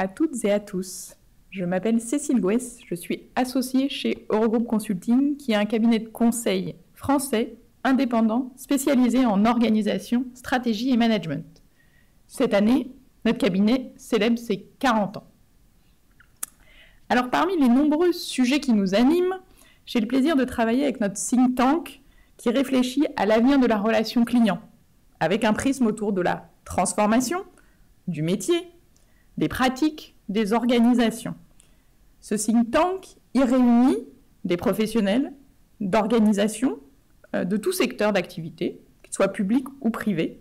à toutes et à tous. Je m'appelle Cécile Gouès, je suis associée chez Eurogroup Consulting, qui est un cabinet de conseil français, indépendant, spécialisé en organisation, stratégie et management. Cette année, notre cabinet célèbre ses 40 ans. Alors parmi les nombreux sujets qui nous animent, j'ai le plaisir de travailler avec notre think tank qui réfléchit à l'avenir de la relation client, avec un prisme autour de la transformation, du métier, des pratiques, des organisations. Ce think tank y réunit des professionnels d'organisations euh, de tout secteur d'activité, qu'ils soient publics ou privés,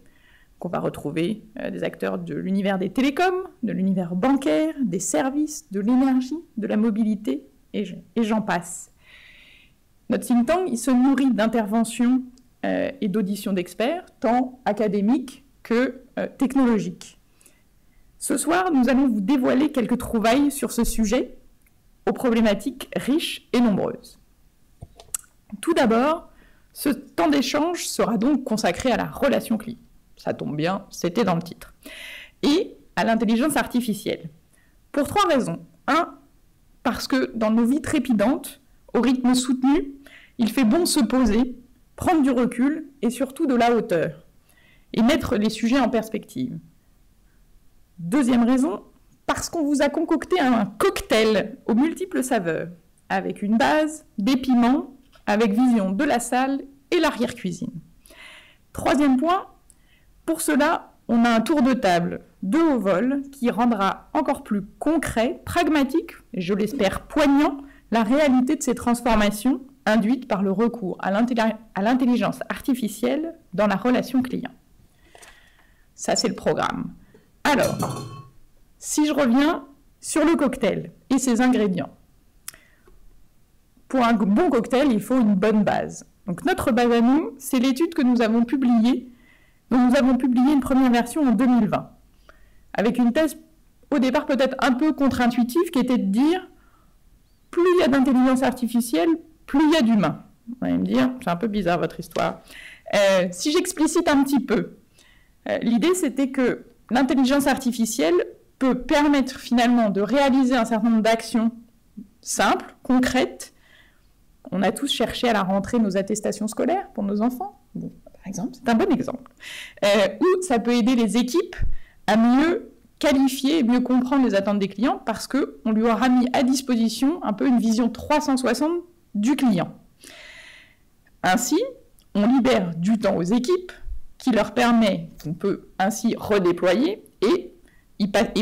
qu'on va retrouver euh, des acteurs de l'univers des télécoms, de l'univers bancaire, des services, de l'énergie, de la mobilité, et j'en passe. Notre think tank, il se nourrit d'interventions euh, et d'auditions d'experts, tant académiques que technologiques. Ce soir, nous allons vous dévoiler quelques trouvailles sur ce sujet, aux problématiques riches et nombreuses. Tout d'abord, ce temps d'échange sera donc consacré à la relation client. Ça tombe bien, c'était dans le titre. Et à l'intelligence artificielle. Pour trois raisons. Un, parce que dans nos vies trépidantes, au rythme soutenu, il fait bon se poser, prendre du recul et surtout de la hauteur, et mettre les sujets en perspective. Deuxième raison, parce qu'on vous a concocté un cocktail aux multiples saveurs, avec une base, des piments, avec vision de la salle et l'arrière-cuisine. Troisième point, pour cela, on a un tour de table de haut vol qui rendra encore plus concret, pragmatique, et je l'espère poignant, la réalité de ces transformations induites par le recours à l'intelligence artificielle dans la relation client. Ça, c'est le programme. Alors, si je reviens sur le cocktail et ses ingrédients, pour un bon cocktail, il faut une bonne base. Donc notre base à nous, c'est l'étude que nous avons publiée, dont nous avons publié une première version en 2020, avec une thèse au départ peut-être un peu contre-intuitive qui était de dire plus il y a d'intelligence artificielle, plus il y a d'humains. Vous allez me dire, c'est un peu bizarre votre histoire. Euh, si j'explicite un petit peu, euh, l'idée c'était que l'intelligence artificielle peut permettre finalement de réaliser un certain nombre d'actions simples, concrètes. On a tous cherché à la rentrée nos attestations scolaires pour nos enfants, par exemple, c'est un bon exemple. Euh, ou ça peut aider les équipes à mieux qualifier et mieux comprendre les attentes des clients parce qu'on lui aura mis à disposition un peu une vision 360 du client. Ainsi, on libère du temps aux équipes qui leur permet, on peut ainsi redéployer et,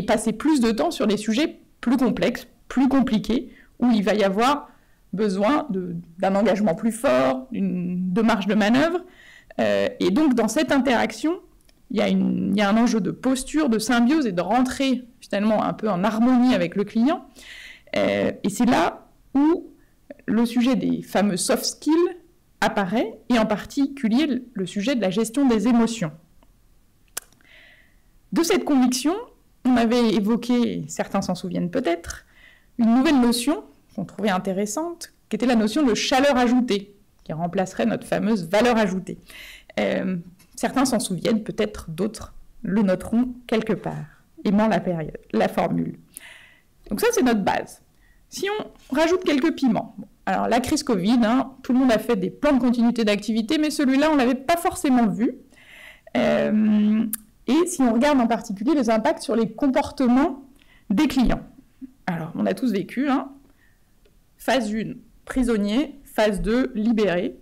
passer plus de temps sur des sujets plus complexes, plus compliqués, où il va y avoir besoin d'un engagement plus fort, de marge de manœuvre. Euh, et donc, dans cette interaction, il y, a il y, a un enjeu de posture, de symbiose et de rentrer finalement un peu en harmonie avec le client. Euh, et c'est là où le sujet des fameux soft skills apparaît, et en particulier le sujet de la gestion des émotions. De cette conviction, on avait évoqué, certains s'en souviennent peut-être, une nouvelle notion qu'on trouvait intéressante, qui était la notion de chaleur ajoutée, qui remplacerait notre fameuse valeur ajoutée. Euh, certains s'en souviennent, peut-être d'autres le noteront quelque part, aimant la, période, la formule. Donc ça, c'est notre base. Si on rajoute quelques piments, alors la crise Covid, hein, tout le monde a fait des plans de continuité d'activité, mais celui-là, on ne l'avait pas forcément vu. Euh, et si on regarde en particulier les impacts sur les comportements des clients. Alors, on a tous vécu, hein, phase 1, prisonnier, phase 2, libéré.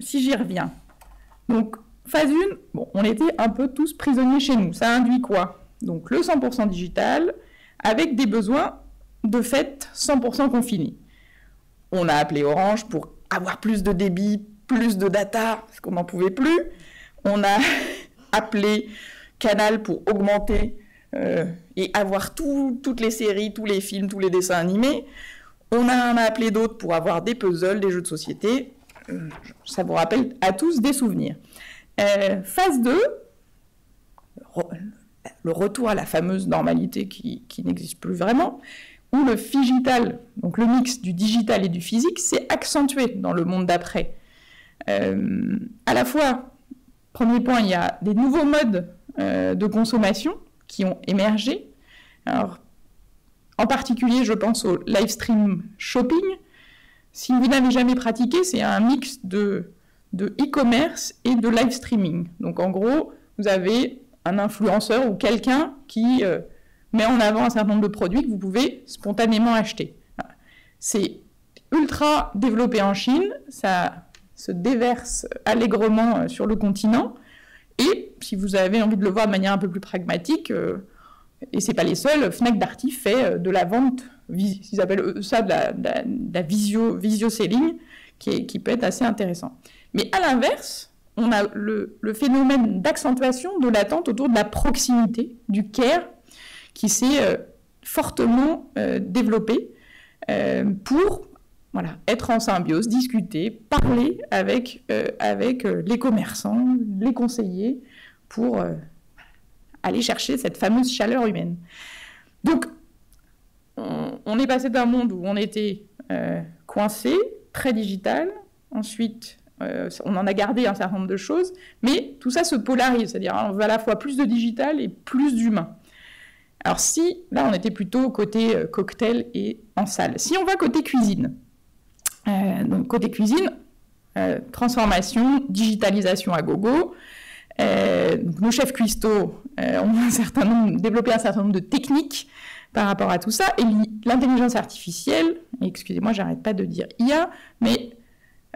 Si j'y reviens. Donc, phase 1, bon, on était un peu tous prisonniers chez nous. Ça induit quoi? Donc, le 100% digital, avec des besoins de fait 100% confinés. On a appelé Orange pour avoir plus de débit, plus de data, parce qu'on n'en pouvait plus. On a appelé Canal pour augmenter euh, et avoir toutes les séries, tous les films, tous les dessins animés. On a, appelé d'autres pour avoir des puzzles, des jeux de société. Euh, ça vous rappelle à tous des souvenirs. Euh, phase 2, le retour à la fameuse normalité qui n'existe plus vraiment où le digital, donc le mix du digital et du physique, s'est accentué dans le monde d'après. Euh, à la fois, premier point, il y a des nouveaux modes euh, de consommation qui ont émergé. En particulier, je pense au live stream shopping. Si vous n'avez jamais pratiqué, c'est un mix de de e-commerce et de live streaming. Donc en gros, vous avez un influenceur ou quelqu'un qui euh, met en avant un certain nombre de produits que vous pouvez spontanément acheter. C'est ultra développé en Chine, ça se déverse allègrement euh, sur le continent. Et si vous avez envie de le voir de manière un peu plus pragmatique, euh, et c'est pas les seuls, Fnac Darty fait de la vente, ils appellent ça de la, visio, visio selling, qui, qui peut être assez intéressant. Mais à l'inverse, on a le, phénomène d'accentuation de l'attente autour de la proximité, du care, qui s'est euh, fortement euh, développé euh, pour voilà, être en symbiose, discuter, parler avec, avec les commerçants, les conseillers, pour aller chercher cette fameuse chaleur humaine. Donc, on, est passé d'un monde où on était coincé, très digital, ensuite on en a gardé un certain nombre de choses, mais tout ça se polarise, c'est-à-dire on veut à la fois plus de digital et plus d'humain. Alors si, là on était plutôt côté euh, cocktail et en salle. Si on va côté cuisine, euh, donc côté cuisine, transformation, digitalisation à gogo, nos chefs cuistots ont un certain nombre, développé un certain nombre de techniques par rapport à tout ça, et l'intelligence artificielle, excusez-moi, j'arrête pas de dire IA, mais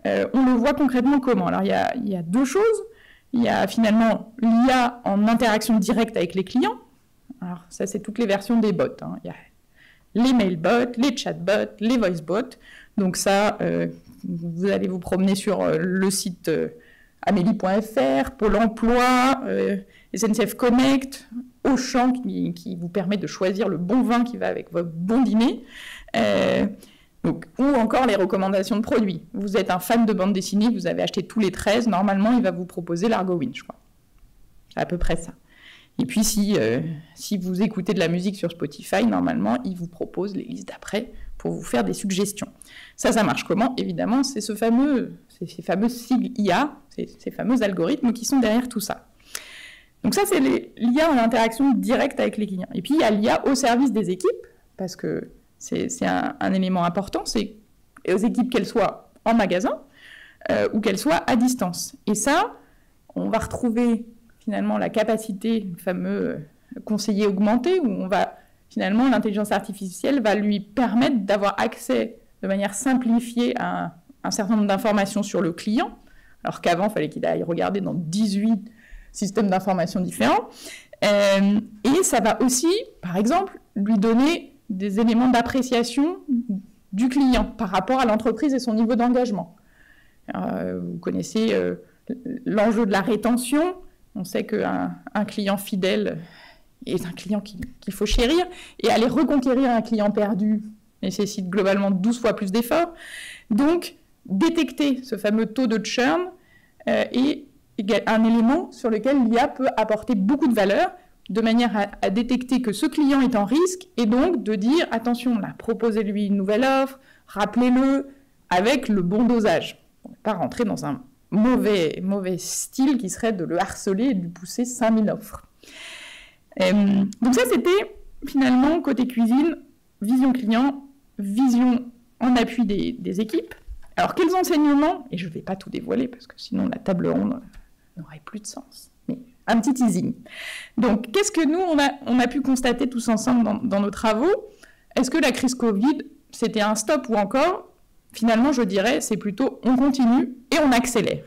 euh, on le voit concrètement comment? Alors, il y a, deux choses. Il y a finalement l'IA en interaction directe avec les clients. Alors, ça, c'est toutes les versions des bots. Hein. Il y a les mailbots, les chatbots, les voicebots. Donc ça, euh, vous allez vous promener sur euh, le site amélie.fr, Pôle emploi, SNCF Connect, Auchan qui, vous permet de choisir le bon vin qui va avec votre bon dîner ou encore les recommandations de produits. Vous êtes un fan de bande dessinée, vous avez acheté tous les 13, normalement il va vous proposer l'Argo Winch. C'est à peu près ça. Et puis si, euh, si vous écoutez de la musique sur Spotify, normalement il vous propose les listes d'après pour vous faire des suggestions. Ça, ça marche comment? Évidemment, c'est ce fameux, ces fameux sigles IA, ces, ces fameux algorithmes qui sont derrière tout ça. Donc ça, c'est l'IA en interaction directe avec les clients. Et puis il y a l'IA au service des équipes, parce que c'est un, élément important, c'est aux équipes qu'elles soient en magasin euh, ou qu'elles soient à distance. Et ça, on va retrouver finalement la capacité du fameux euh, conseiller augmenté, où on va finalement l'intelligence artificielle va lui permettre d'avoir accès de manière simplifiée à un, certain nombre d'informations sur le client, alors qu'avant, il fallait qu'il aille regarder dans 18 systèmes d'informations différents. Euh, et ça va aussi, par exemple, lui donner des éléments d'appréciation du client par rapport à l'entreprise et son niveau d'engagement. Euh, vous connaissez l'enjeu de la rétention. On sait qu'un un client fidèle est un client qu'il faut chérir. Et aller reconquérir un client perdu nécessite globalement 12 fois plus d'efforts. Donc, détecter ce fameux taux de churn euh, est un élément sur lequel l'IA peut apporter beaucoup de valeur de manière à, détecter que ce client est en risque et donc de dire attention proposez-lui une nouvelle offre, rappelez-le avec le bon dosage. On ne pas rentrer dans un mauvais, mauvais style qui serait de le harceler et de lui pousser 5000 offres. Euh, donc ça, c'était finalement côté cuisine, vision client, vision en appui des, des équipes. Alors quels enseignements, et je ne vais pas tout dévoiler parce que sinon la table ronde n'aurait plus de sens un petit teasing. Donc, qu'est-ce que nous, on a, on a pu constater tous ensemble dans, nos travaux? Est-ce que la crise Covid, c'était un stop ou encore Finalement, je dirais, c'est plutôt on continue et on accélère.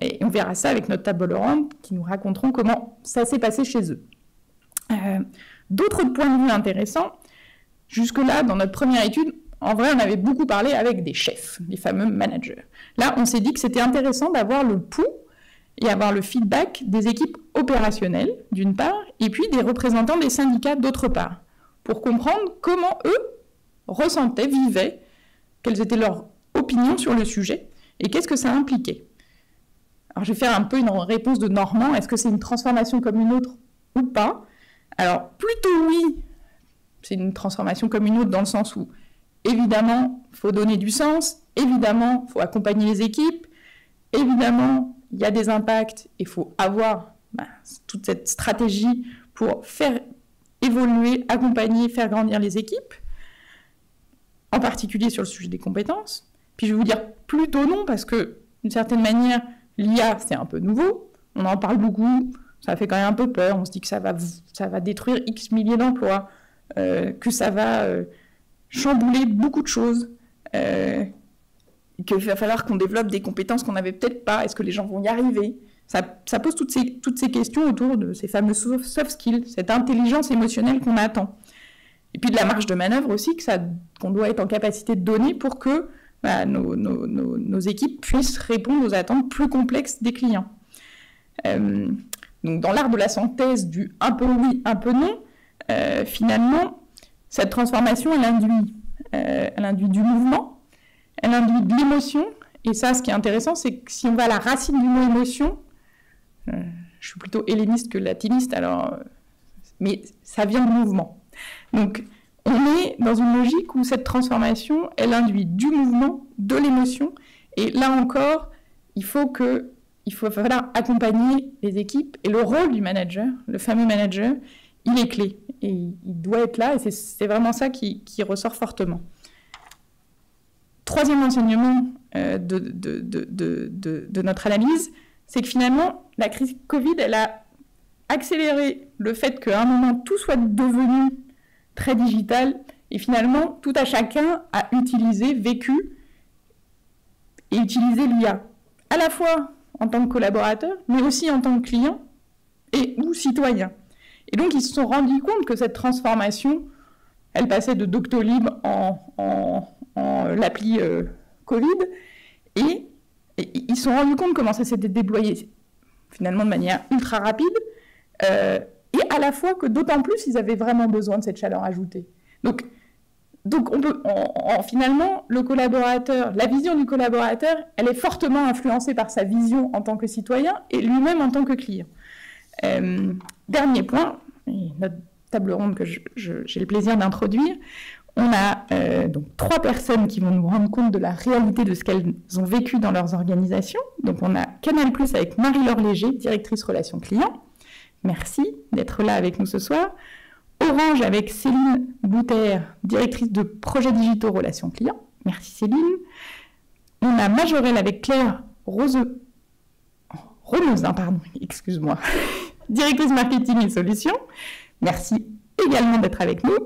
Et on verra ça avec notre table ronde qui nous raconteront comment ça s'est passé chez eux. Euh, d'autres points de vue intéressants, jusque-là, dans notre première étude, en vrai, on avait beaucoup parlé avec des chefs, les fameux managers. Là, on s'est dit que c'était intéressant d'avoir le pouls et avoir le feedback des équipes opérationnelles, d'une part, et puis des représentants des syndicats, d'autre part, pour comprendre comment eux ressentaient, vivaient, quelles étaient leurs opinions sur le sujet, et qu'est-ce que ça impliquait. Alors je vais faire un peu une réponse de Normand, est-ce que c'est une transformation comme une autre ou pas? Alors plutôt oui, c'est une transformation comme une autre dans le sens où évidemment, il faut donner du sens, évidemment, il faut accompagner les équipes, évidemment, il y a des impacts, il faut avoir bah, toute cette stratégie pour faire évoluer, accompagner, faire grandir les équipes, en particulier sur le sujet des compétences. Puis je vais vous dire plutôt non, parce que d'une certaine manière, l'IA, c'est un peu nouveau, on en parle beaucoup, ça fait quand même un peu peur, on se dit que ça va, ça va détruire X milliers d'emplois, euh, que ça va euh, chambouler beaucoup de choses, euh, qu'il va falloir qu'on développe des compétences qu'on n'avait peut-être pas, est-ce que les gens vont y arriver? Ça, ça, pose toutes ces, toutes ces questions autour de ces fameux soft skills, cette intelligence émotionnelle qu'on attend. Et puis de la marge de manœuvre aussi qu'on doit être en capacité de donner pour que bah, nos, équipes puissent répondre aux attentes plus complexes des clients. Euh, donc dans l'art de la synthèse du un peu oui, un peu non, euh, finalement, cette transformation, elle induit, euh, elle induit du mouvement, elle induit de l'émotion. Et ça, ce qui est intéressant, c'est que si on va à la racine du mot émotion, je suis plutôt helléniste que latiniste, alors, mais ça vient du mouvement. Donc, on est dans une logique où cette transformation, elle induit du mouvement, de l'émotion. Et là encore, il faut que il faut falloir accompagner les équipes et le rôle du manager, le fameux manager, il est clé et il doit être là et c'est vraiment ça qui, ressort fortement. Troisième enseignement euh, de, de, notre analyse, c'est que finalement, la crise Covid, elle a accéléré le fait qu'à un moment, tout soit devenu très digital et finalement, tout à chacun a utilisé, vécu et utilisé l'IA. À la fois en tant que collaborateur, mais aussi en tant que client et ou citoyen. Et donc, ils se sont rendus compte que cette transformation, elle passait de Doctolib en, en, l'appli euh, Covid, et, ils se sont rendus compte comment ça s'était déployé finalement de manière ultra rapide, euh, à la fois que d'autant plus, ils avaient vraiment besoin de cette chaleur ajoutée. Donc, donc on peut, finalement, le collaborateur, la vision du collaborateur, elle est fortement influencée par sa vision en tant que citoyen et lui-même en tant que client. Euh, dernier point, notre table ronde que j'ai le plaisir d'introduire, on a euh, donc trois personnes qui vont nous rendre compte de la réalité de ce qu'elles ont vécu dans leurs organisations. Donc on a Canal Plus avec Marie-Laure Léger, directrice relations clients. Merci d'être là avec nous ce soir. Orange avec Céline Bouter, directrice de projets digitaux relations clients. Merci Céline. On a Majorel avec Claire Rose... Romosin, pardon, excuse-moi, directrice marketing et solutions. Merci également d'être avec nous.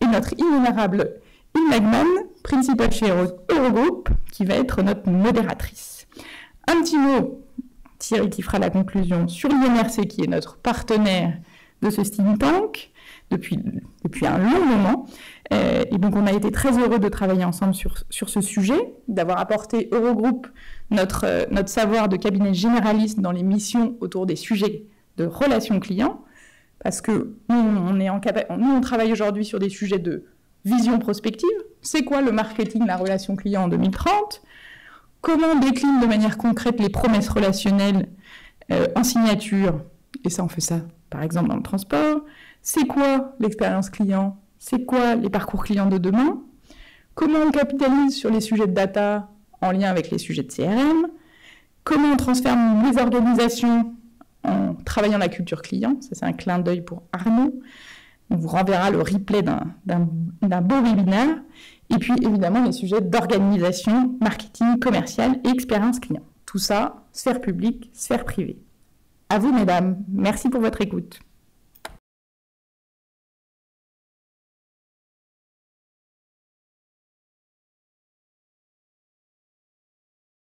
Et notre innombrable Magman, principal chez Eurogroup, qui va être notre modératrice. Un petit mot, Thierry qui fera la conclusion, sur l'INRC, qui est notre partenaire de ce think tank depuis, depuis un long moment. Euh, et donc, on a été très heureux de travailler ensemble sur, sur ce sujet, d'avoir apporté Eurogroup notre, euh, notre savoir de cabinet généraliste dans les missions autour des sujets de relations clients, parce que nous, on, est en nous, on travaille aujourd'hui sur des sujets de vision prospective. C'est quoi le marketing, la relation client en 2030 Comment on décline de manière concrète les promesses relationnelles euh, en signature? Et ça, on fait ça, par exemple, dans le transport. C'est quoi l'expérience client? C'est quoi les parcours clients de demain? Comment on capitalise sur les sujets de data en lien avec les sujets de CRM Comment on transforme les organisations en travaillant la culture client? Ça, c'est un clin d'œil pour Arnaud. On vous renverra le replay d'un beau webinaire. Et puis, évidemment, les sujets d'organisation, marketing, commercial et expérience client. Tout ça, sphère publique, sphère privée. À vous, mesdames. Merci pour votre écoute.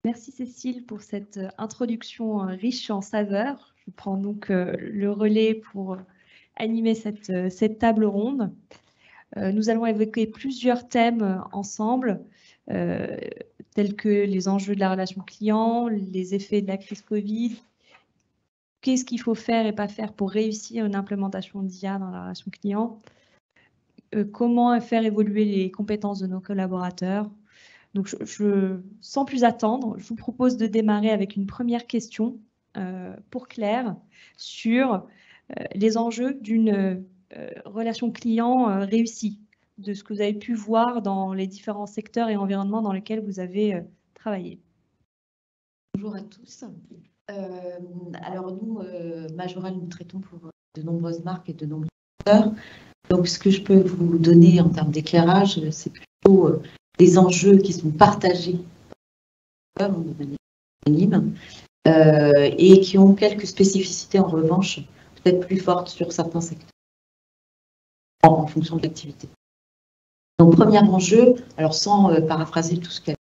Merci Cécile pour cette euh, introduction euh, riche en saveurs. Je prends donc euh, le relais pour animer cette, cette table ronde. Nous allons évoquer plusieurs thèmes ensemble, tels que les enjeux de la relation client, les effets de la crise Covid, qu'est-ce qu'il faut faire et pas faire pour réussir une implémentation d'IA dans la relation client, comment faire évoluer les compétences de nos collaborateurs, donc, je, sans plus attendre, je vous propose de démarrer avec une première question euh, pour Claire sur euh, les enjeux d'une euh, relation client réussie, de ce que vous avez pu voir dans les différents secteurs et environnements dans lesquels vous avez travaillé. Bonjour à tous. alors nous, Majorel, nous traitons pour de nombreuses marques et de nombreux Donc, ce que je peux vous donner en termes d'éclairage, c'est plutôt des enjeux qui sont partagés euh, et qui ont quelques spécificités en revanche, peut-être plus fortes sur certains secteurs, en, fonction de l'activité. Donc, premier enjeu, alors sans euh, paraphraser tout ce qu'il y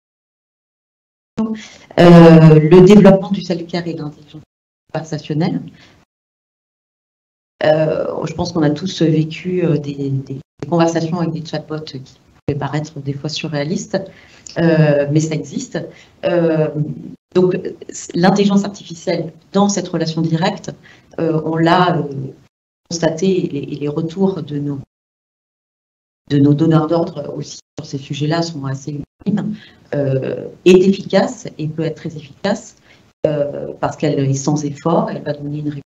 a, euh, le développement du self-care et l'intelligence conversationnelle. je pense qu'on a tous vécu des, des, conversations avec des chatbots qui pouvaient paraître des fois surréalistes, mais ça existe. Donc, l'intelligence artificielle dans cette relation directe, euh, on l'a euh, constaté et les, retours de nos, de nos donneurs d'ordre aussi sur ces sujets-là sont assez unanimes, euh, est efficace et peut être très efficace parce qu'elle est sans effort, elle va donner une réponse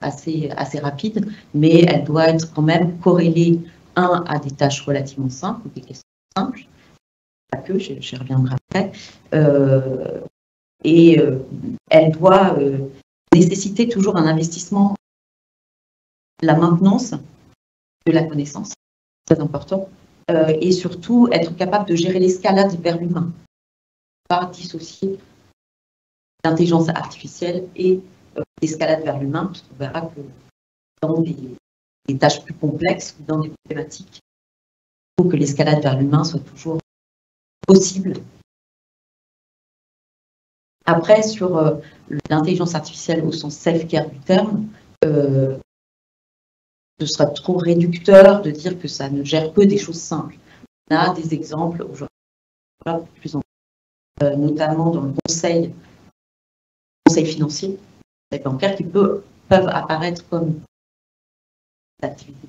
assez, assez rapide, mais elle doit être quand même corrélée, un, à des tâches relativement simples, des questions simples, pas que, j'y reviendrai après. Euh, et euh, elle doit euh, nécessiter toujours un investissement, la maintenance de la connaissance, très important, et surtout être capable de gérer l'escalade vers l'humain, pas dissocier l'intelligence artificielle et l'escalade vers l'humain, parce qu'on verra que dans des, tâches plus complexes ou dans des problématiques, il faut que l'escalade vers l'humain soit toujours possible. Après, sur euh, l'intelligence artificielle au sens self-care du terme, euh, ce sera trop réducteur de dire que ça ne gère que des choses simples. On a des exemples aujourd'hui, plus en euh, notamment dans le conseil, financier, bancaire, qui peut, peuvent apparaître comme activités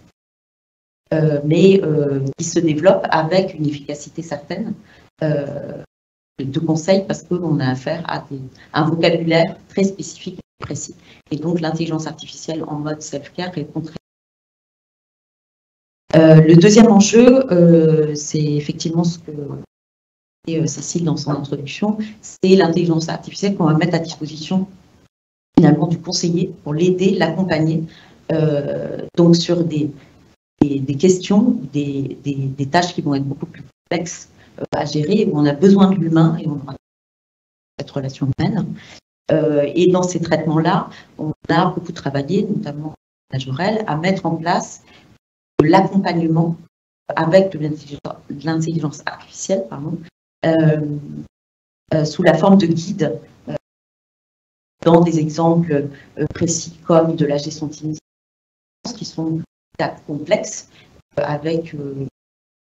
euh, mais euh, qui se développe avec une efficacité certaine de conseil parce qu'on a affaire à un vocabulaire très spécifique et précis. Et donc l'intelligence artificielle en mode self-care répond très euh, le deuxième enjeu, euh, c'est effectivement ce que dit Cécile dans son introduction, c'est l'intelligence artificielle qu'on va mettre à disposition finalement du conseiller pour l'aider, l'accompagner, euh, donc sur des, questions, des, tâches qui vont être beaucoup plus complexes euh, à gérer, où on a besoin de l'humain et on aura cette relation humaine. Euh, et dans ces traitements-là, on a beaucoup travaillé, notamment à Jorel, à mettre en place l'accompagnement avec de l'intelligence artificielle, pardon, euh, sous la forme de guides dans des exemples précis comme de la gestion de qui sont complexe euh, avec euh, les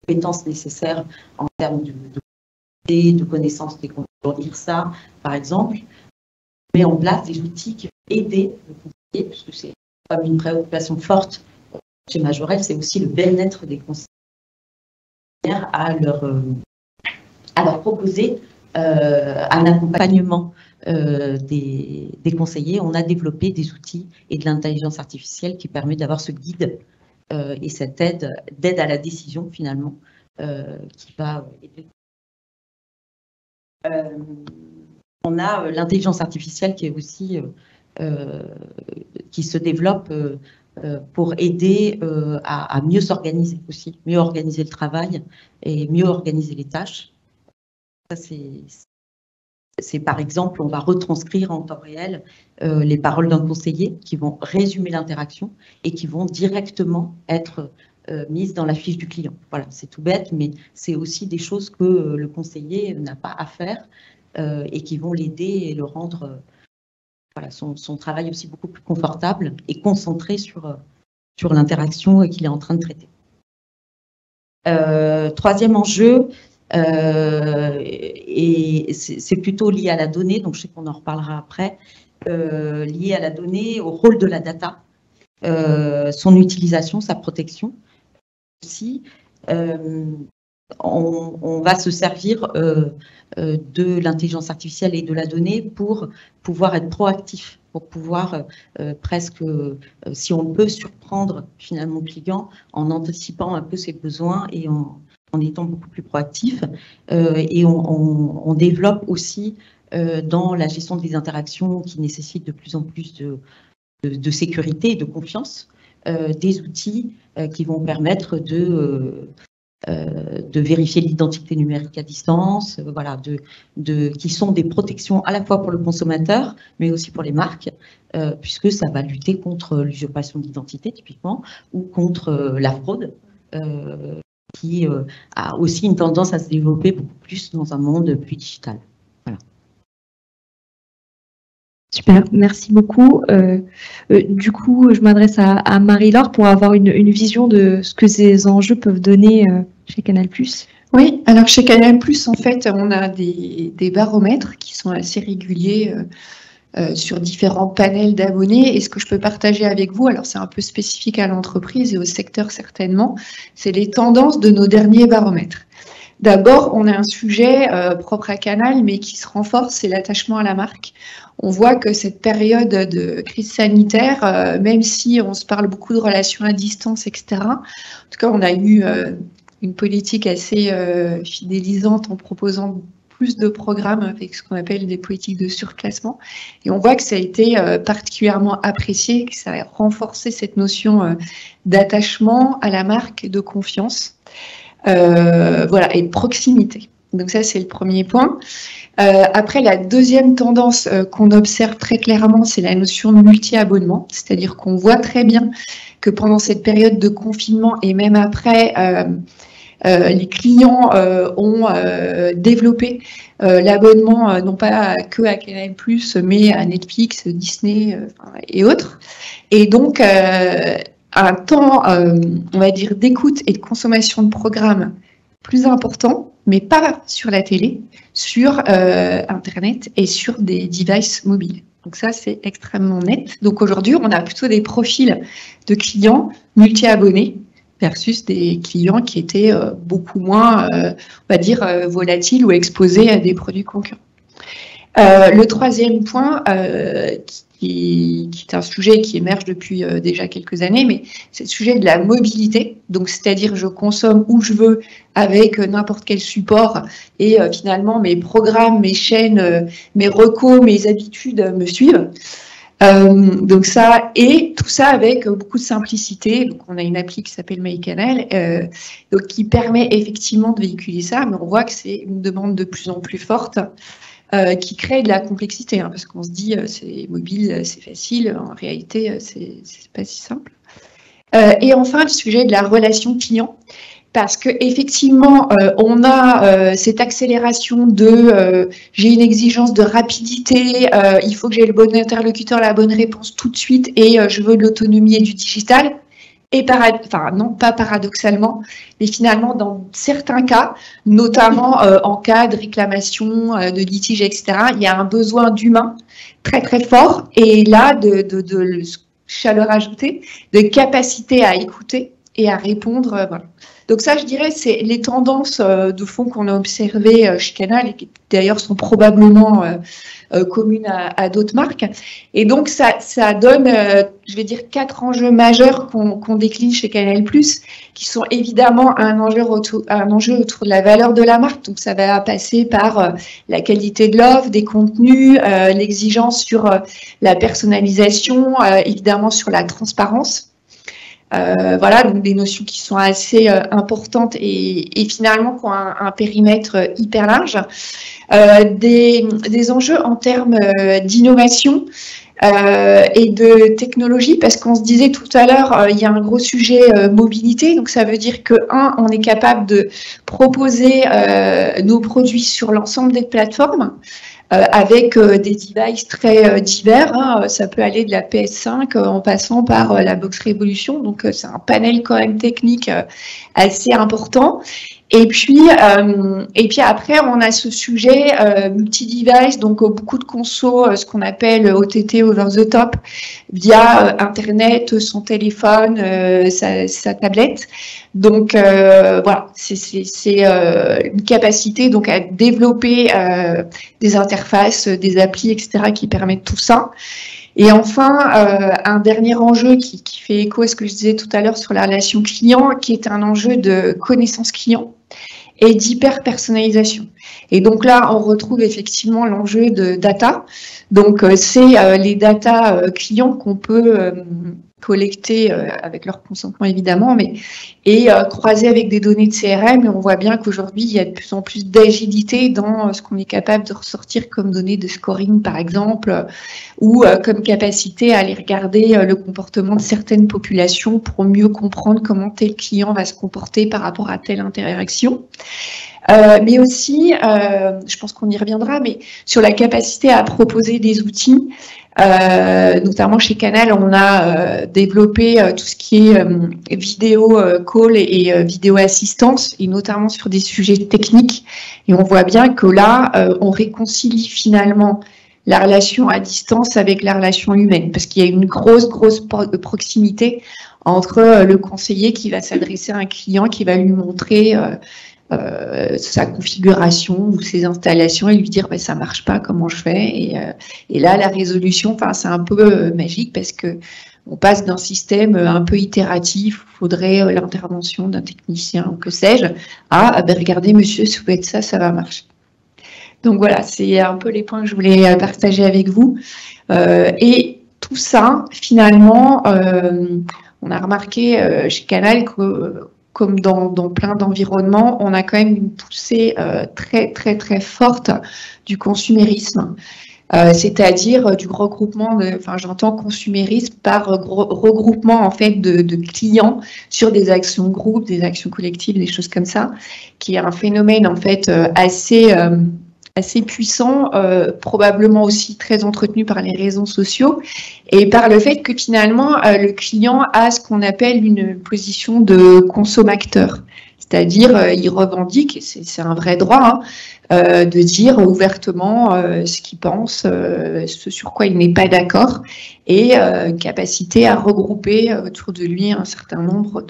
compétences nécessaires en termes de, de, connaissances des lire ça, par exemple, met en place des outils qui vont aider le puisque c'est comme une préoccupation forte chez Majorel, c'est aussi le bien-être des conseillers à leur, euh, à leur proposer un accompagnement des, des, conseillers. On a développé des outils et de l'intelligence artificielle qui permet d'avoir ce guide euh, et cette aide d'aide à la décision finalement euh, qui va aider. Euh, on a l'intelligence artificielle qui est aussi qui se développe pour aider à, à, mieux s'organiser aussi, mieux organiser le travail et mieux organiser les tâches. Ça, c'est par exemple, on va retranscrire en temps réel euh, les paroles d'un conseiller qui vont résumer l'interaction et qui vont directement être euh, mises dans la fiche du client. Voilà, c'est tout bête, mais c'est aussi des choses que euh, le conseiller n'a pas à faire et qui vont l'aider et le rendre voilà, son, travail aussi beaucoup plus confortable et concentré sur, sur l'interaction qu'il est en train de traiter. troisième enjeu, euh, et c'est plutôt lié à la donnée, donc je sais qu'on en reparlera après, euh, lié à la donnée, au rôle de la data, euh, son utilisation, sa protection aussi. On, va se servir de l'intelligence artificielle et de la donnée pour pouvoir être proactif, pour pouvoir presque, si on peut, surprendre finalement le client en anticipant un peu ses besoins et en, étant beaucoup plus proactif. Euh, et on, développe aussi euh, dans la gestion des interactions qui nécessitent de plus en plus de, de, sécurité et de confiance. des outils qui vont permettre de de vérifier l'identité numérique à distance, voilà, de, de, qui sont des protections à la fois pour le consommateur, mais aussi pour les marques, puisque ça va lutter contre l'usurpation d'identité typiquement, ou contre la fraude, qui a aussi une tendance à se développer beaucoup plus dans un monde plus digital. Super, merci beaucoup. Euh, euh, du coup, je m'adresse à, Marie-Laure pour avoir une, vision de ce que ces enjeux peuvent donner euh, chez Canal+. Oui, alors chez Canal+, en fait, on a des, baromètres qui sont assez réguliers sur différents panels d'abonnés. Et ce que je peux partager avec vous, alors c'est un peu spécifique à l'entreprise et au secteur certainement, c'est les tendances de nos derniers baromètres. D'abord, on a un sujet propre à Canal, mais qui se renforce, c'est l'attachement à la marque on voit que cette période de crise sanitaire, euh, même si on se parle beaucoup de relations à distance, etc., en tout cas, on a eu euh, une politique assez euh, fidélisante en proposant plus de programmes avec ce qu'on appelle des politiques de surclassement. Et on voit que ça a été particulièrement apprécié, que ça a renforcé cette notion d'attachement à la marque, de confiance, voilà, et proximité. Donc ça, c'est le premier point. Euh, après, la deuxième tendance euh, qu'on observe très clairement, c'est la notion de multi-abonnement, c'est-à-dire qu'on voit très bien que pendant cette période de confinement et même après, euh, les clients ont développé l'abonnement non pas que à Canal+, mais à Netflix, Disney et autres. Et donc, un temps, on va dire, d'écoute et de consommation de programmes plus important, mais pas sur la télé, sur euh, Internet et sur des devices mobiles. Donc ça, c'est extrêmement net. Donc aujourd'hui, on a plutôt des profils de clients multi-abonnés versus des clients qui étaient euh, beaucoup moins, euh, on va dire, volatiles ou exposés à des produits concurrents. Le troisième point, qui, est un sujet qui émerge depuis euh, déjà quelques années, mais c'est le sujet de la mobilité. Donc, c'est-à-dire, je consomme où je veux avec euh, n'importe quel support et euh, finalement, mes programmes, mes chaînes, mes recos, mes habitudes me suivent. donc ça, et tout ça avec beaucoup de simplicité. Donc on a une appli qui s'appelle MyCanal, qui permet effectivement de véhiculer ça, mais on voit que c'est une demande de plus en plus forte. Euh, qui crée de la complexité, hein, parce qu'on se dit euh, c'est mobile, c'est facile, en réalité euh, c'est pas si simple. et enfin le sujet de la relation client, parce que effectivement on a cette accélération de j'ai une exigence de rapidité, il faut que j'ai le bon interlocuteur, la bonne réponse tout de suite, et je veux de l'autonomie et du digital et enfin non pas paradoxalement, mais finalement dans certains cas, notamment euh, en cas de réclamation, euh, de litige, etc., il y a un besoin d'humain très très fort et là de, chaleur ajoutée, de capacité à écouter et à répondre. Euh, voilà. Donc ça, je dirais, c'est les tendances de fond qu'on a observées chez Canal et qui d'ailleurs sont probablement euh, commune à, d'autres marques. Et donc, ça, ça donne, euh, je vais dire, quatre enjeux majeurs qu'on décline chez Canal+, qui sont évidemment un enjeu, autour, un enjeu autour de la valeur de la marque. Donc, ça va passer par euh, la qualité de l'offre, des contenus, l'exigence sur la personnalisation, évidemment sur la transparence. Euh, voilà, donc des notions qui sont assez euh, importantes et, finalement qui ont un, périmètre hyper large. Euh, des, des, enjeux en termes euh, d'innovation euh, et de technologie, parce qu'on se disait tout à l'heure, il y a un gros sujet mobilité, donc ça veut dire que, un, on est capable de proposer nos produits sur l'ensemble des plateformes. Euh, avec euh, des devices très euh, divers. Hein. Ça peut aller de la PS5 en passant par la Box Revolution. Donc, c'est un panel quand même technique assez important. Et puis, euh, et puis après, on a ce sujet euh, multi-device, donc beaucoup de consos, ce qu'on appelle OTT over the top, via Internet, son téléphone, sa, sa, tablette. Donc voilà, c'est une capacité donc à développer des interfaces, des applis, etc., qui permettent tout ça. Et enfin, un dernier enjeu qui, qui, fait écho à ce que je disais tout à l'heure sur la relation client, qui est un enjeu de connaissance client et d'hyper-personnalisation. Et donc là, on retrouve effectivement l'enjeu de data. Donc, euh, c'est euh, les data euh, clients qu'on peut collectées euh, avec leur consentement évidemment, mais et euh, avec des données de CRM. On voit bien qu'aujourd'hui, il y a de plus en plus d'agilité dans euh, ce qu'on est capable de ressortir comme données de scoring, par exemple, ou comme capacité à aller regarder le comportement de certaines populations pour mieux comprendre comment tel client va se comporter par rapport à telle interaction. Euh, mais aussi, euh, je pense qu'on y reviendra, mais sur la capacité à proposer des outils. Euh, notamment chez Canal, on a développé tout ce qui est vidéo call et, vidéo assistance, et notamment sur des sujets techniques. Et on voit bien que là, on réconcilie finalement la relation à distance avec la relation humaine, parce qu'il y a une grosse, grosse proximité entre le conseiller qui va s'adresser à un client, qui va lui montrer euh, sa configuration ou ses installations et lui dire bah, ça marche pas, comment je fais et, euh, et là la résolution, c'est un peu euh, magique parce que on passe d'un système un peu itératif, il faudrait l'intervention d'un technicien ou que sais-je, à ah, ben, regardez monsieur, si vous faites ça, ça va marcher. Donc voilà, c'est un peu les points que je voulais partager avec vous. et tout ça, finalement, on a remarqué chez Canal que comme dans, plein d'environnements, on a quand même une poussée euh, très très très forte du consumérisme. Euh, c'est-à-dire euh, du regroupement, enfin j'entends consumérisme par regroupement en fait de, clients sur des actions groupes, des actions collectives, des choses comme ça, qui est un phénomène en fait assez assez puissant, euh, probablement aussi très entretenu par les réseaux sociaux et par le fait que finalement euh, le client a ce qu'on appelle une position de consommateur. C'est-à-dire, euh, il revendique, c'est un vrai droit, hein, de dire ouvertement ce qu'il pense, ce sur quoi il n'est pas d'accord, et capacité à regrouper autour de lui un certain nombre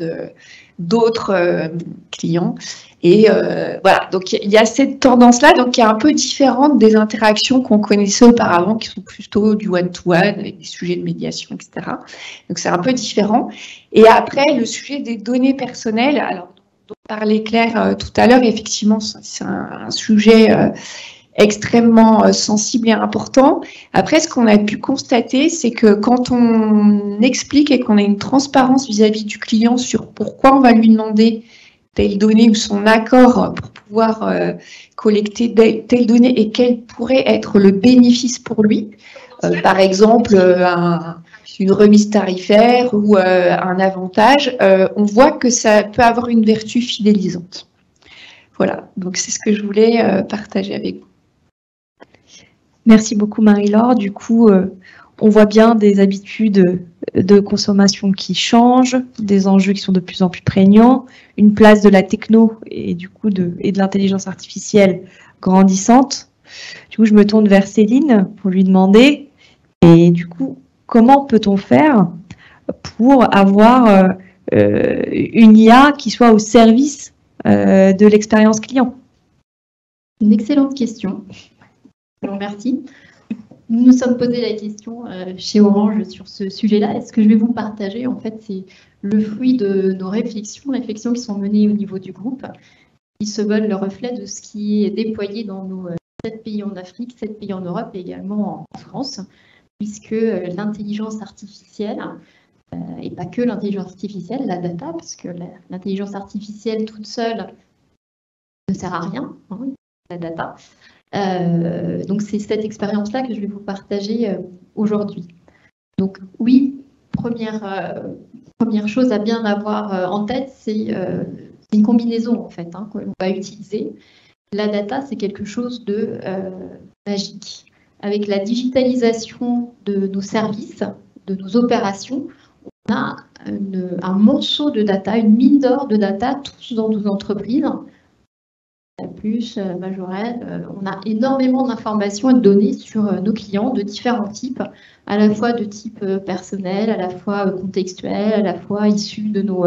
d'autres clients et euh, voilà, donc il y a cette tendance-là, donc qui est un peu différente des interactions qu'on connaissait auparavant, qui sont plutôt du one-to-one, avec des sujets de médiation, etc. Donc c'est un peu différent. Et après, le sujet des données personnelles, alors dont parlait Claire euh, tout à l'heure, effectivement, c'est un, sujet euh, extrêmement sensible et important. Après, ce qu'on a pu constater, c'est que quand on explique et qu'on a une transparence vis à -vis du client sur pourquoi on va lui demander telle donnée ou son accord pour pouvoir euh, collecter telle donnée et quel pourrait être le bénéfice pour lui. Euh, par exemple, euh, une remise tarifaire ou un avantage, on voit que ça peut avoir une vertu fidélisante. Voilà, donc c'est ce que je voulais partager avec vous. Merci beaucoup Marie-Laure. Du coup, on voit bien des habitudes de consommation qui changent, des enjeux qui sont de plus en plus prégnants, une place de la techno et du coup de, et de l'intelligence artificielle grandissante. Du coup, je me tourne vers Céline pour lui demander, et du coup, comment peut-on faire pour avoir euh, une IA qui soit au service euh, de l'expérience client? Une excellente question. Remercie. Nous nous sommes posé la question euh, chez Orange sur ce sujet-là. Est-ce que je vais vous partager? En fait, c'est le fruit de nos réflexions, réflexions qui sont menées au niveau du groupe, qui se veulent le reflet de ce qui est déployé dans nos euh, sept pays en Afrique, sept pays en Europe et également en France, puisque euh, l'intelligence artificielle, et pas que l'intelligence artificielle, la data, parce que l'intelligence artificielle toute seule ne sert à rien, hein, la data. Euh, donc c'est cette expérience-là que je vais vous partager euh, aujourd'hui. Donc oui, première, euh, première chose à bien avoir en tête, c'est une combinaison en fait hein, qu'on va utiliser. La data, c'est quelque chose de magique. Avec la digitalisation de nos services, de nos opérations, on a un morceau de data, une mine d'or de data, tous dans nos entreprises, plus, euh, Majorel, euh, on a énormément d'informations de données sur euh, nos clients de différents types, à la fois de type personnel, à la fois contextuel, à la fois issus de nos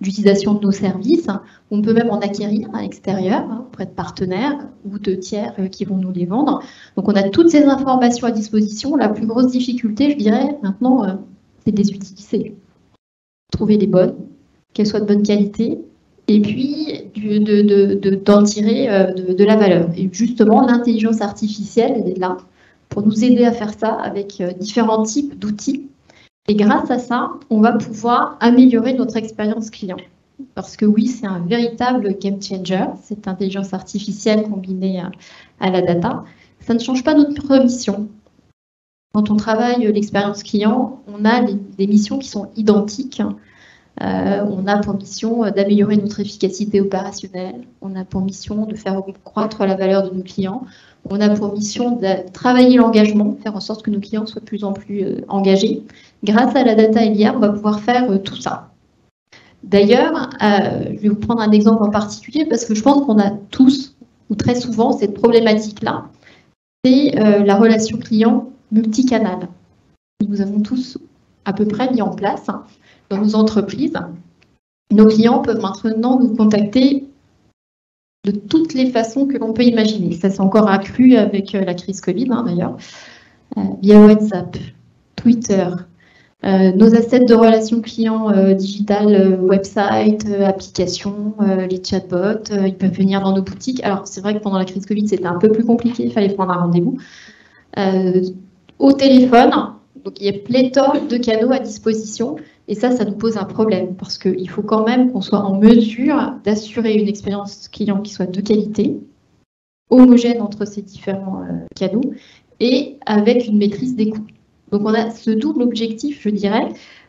d'utilisation de nos services. On peut même en acquérir à l'extérieur hein, auprès de partenaires ou de tiers qui vont nous les vendre. Donc on a toutes ces informations à disposition. La plus grosse difficulté, je dirais, maintenant, c'est de les utiliser. Trouver les bonnes, qu'elles soient de bonne qualité, et puis d'en tirer euh, de, la valeur. Et justement, l'intelligence artificielle, elle est là pour nous aider à faire ça avec euh, différents types d'outils. Et grâce à ça, on va pouvoir améliorer notre expérience client. Parce que oui, c'est un véritable game changer, cette intelligence artificielle combinée à la data. Ça ne change pas notre mission. Quand on travaille l'expérience client, on a des missions qui sont identiques. Euh, on a pour mission d'améliorer notre efficacité opérationnelle. On a pour mission de faire croître la valeur de nos clients. On a pour mission de travailler l'engagement, faire en sorte que nos clients soient plus en plus euh, engagés. Grâce à la data LIA, on va pouvoir faire euh, tout ça. D'ailleurs, je vais vous prendre un exemple en particulier parce que je pense qu'on a tous ou très souvent cette problématique-là. C'est la relation client multicanal. Nous avons tous à peu près mis en place dans nos entreprises. Nos clients peuvent maintenant nous contacter de toutes les façons que l'on peut imaginer. Ça s'est encore accru avec euh, la crise Covid, hein, d'ailleurs, euh, via WhatsApp, Twitter, euh, nos assets de relations clients digital, website, applications, les chatbots, ils peuvent venir dans nos boutiques. Alors, c'est vrai que pendant la crise Covid, c'était un peu plus compliqué, il fallait prendre un rendez-vous au téléphone. Donc il y a pléthore de canaux à disposition et ça, ça nous pose un problème parce qu'il faut quand même qu'on soit en mesure d'assurer une expérience client qui soit de qualité, homogène entre ces différents euh, canaux et avec une maîtrise des coûts. Donc on a ce double objectif, je dirais,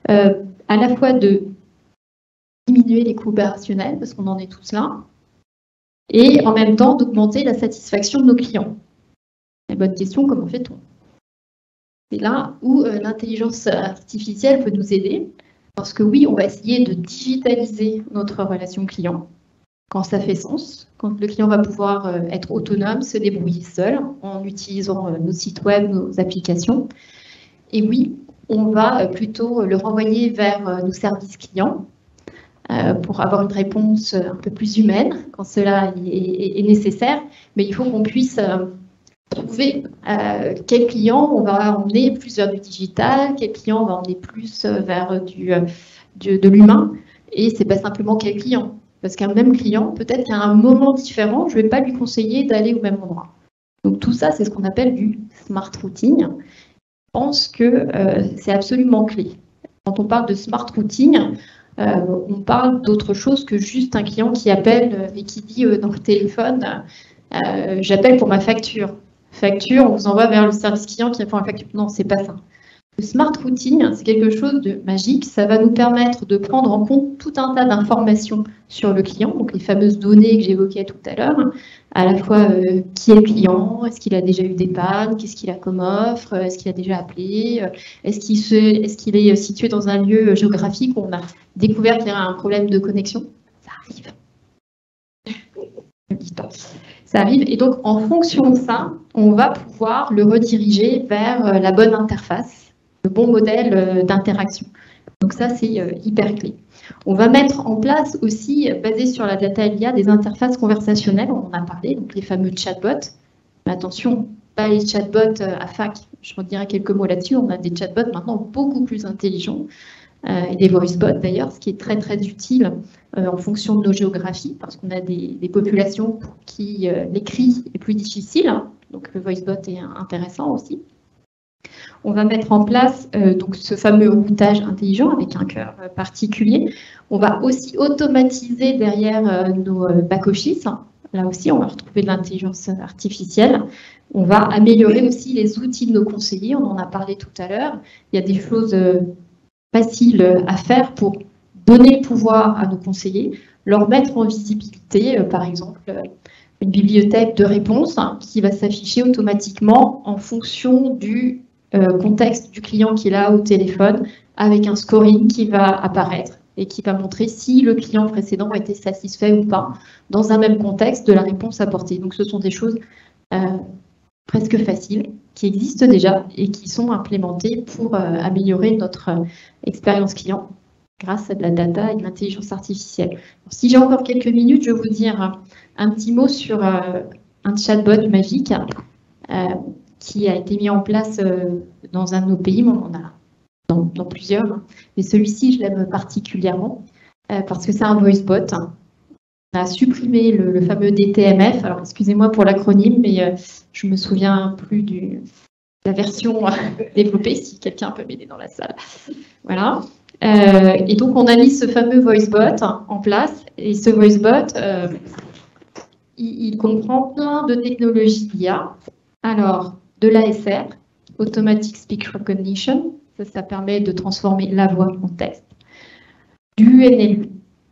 euh, à la fois de diminuer les coûts opérationnels parce qu'on en est tous là, et en même temps d'augmenter la satisfaction de nos clients. La bonne question, comment fait-on? C'est là où euh, l'intelligence artificielle peut nous aider. Parce que oui, on va essayer de digitaliser notre relation client quand ça fait sens, quand le client va pouvoir euh, être autonome, se débrouiller seul en utilisant euh, nos sites web, nos applications. Et oui, on va plutôt le renvoyer vers nos services clients pour avoir une réponse un peu plus humaine quand cela est nécessaire. Mais il faut qu'on puisse trouver euh, quel client on va emmener plus vers du digital, quel client on va emmener plus euh, vers du, euh, de l'humain. Et c'est pas simplement quel client. Parce qu'un même client, peut-être qu'à un moment différent, je ne vais pas lui conseiller d'aller au même endroit. Donc tout ça, c'est ce qu'on appelle du smart routing. Je pense que c'est absolument clé. Quand on parle de smart routing, on parle d'autre chose que juste un client qui appelle et qui dit dans le téléphone, j'appelle pour ma facture facture, on vous envoie vers le service client qui répond à la facture. Non, c'est pas ça. Le smart routing, c'est quelque chose de magique. Ça va nous permettre de prendre en compte tout un tas d'informations sur le client, donc les fameuses données que j'évoquais tout à l'heure, à la fois euh, qui est le client, est-ce qu'il a déjà eu des pannes, qu'est-ce qu'il a comme offre, est-ce qu'il a déjà appelé, euh, est-ce qu'il est, est situé dans un lieu géographique où on a découvert qu'il y a un problème de connexion. Ça arrive. Ça arrive. Et donc, en fonction de ça, on va pouvoir le rediriger vers euh, la bonne interface, le bon modèle euh, d'interaction. Donc ça, c'est euh, hyper clé. On va mettre en place aussi, basé sur la data LIA, des interfaces conversationnelles, on en a parlé, donc les fameux chatbots. Mais attention, pas les chatbots à fac, je vous dirai quelques mots là-dessus, on a des chatbots maintenant beaucoup plus intelligents, et des voicebots d'ailleurs, ce qui est très très utile en fonction de nos géographies, parce qu'on a des, populations pour qui l'écrit est plus difficile, donc le voicebot est intéressant aussi. On va mettre en place euh, donc ce fameux routage intelligent avec un cœur euh, particulier. On va aussi automatiser derrière euh, nos back-office. Là aussi, on va retrouver de l'intelligence artificielle. On va améliorer aussi les outils de nos conseillers. On en a parlé tout à l'heure. Il y a des choses faciles à faire pour donner le pouvoir à nos conseillers, leur mettre en visibilité, par exemple une bibliothèque de réponses qui va s'afficher automatiquement en fonction du euh, contexte du client qui est là au téléphone, avec un scoring qui va apparaître et qui va montrer si le client précédent a été satisfait ou pas dans un même contexte de la réponse apportée. Donc ce sont des choses euh, presque faciles qui existent déjà et qui sont implémentées pour euh, améliorer notre expérience client grâce à de la data et de l'intelligence artificielle. si j'ai encore quelques minutes, je vais vous dire un petit mot sur euh, un chatbot magique euh, qui a été mis en place euh, dans un de nos pays, on en a dans, plusieurs, mais celui-ci, je l'aime particulièrement parce que c'est un voice bot. On a supprimé le, fameux DTMF. Alors, excusez-moi pour l'acronyme, mais je me souviens plus du, la version développée, si quelqu'un peut m'aider dans la salle. Voilà. Et donc, on a mis ce fameux VoiceBot en place. Et ce VoiceBot, il, il, comprend plein de technologies d'IA. Alors, de l'ASR, Automatic Speech Recognition, ça, ça permet de transformer la voix en texte. Du NLU,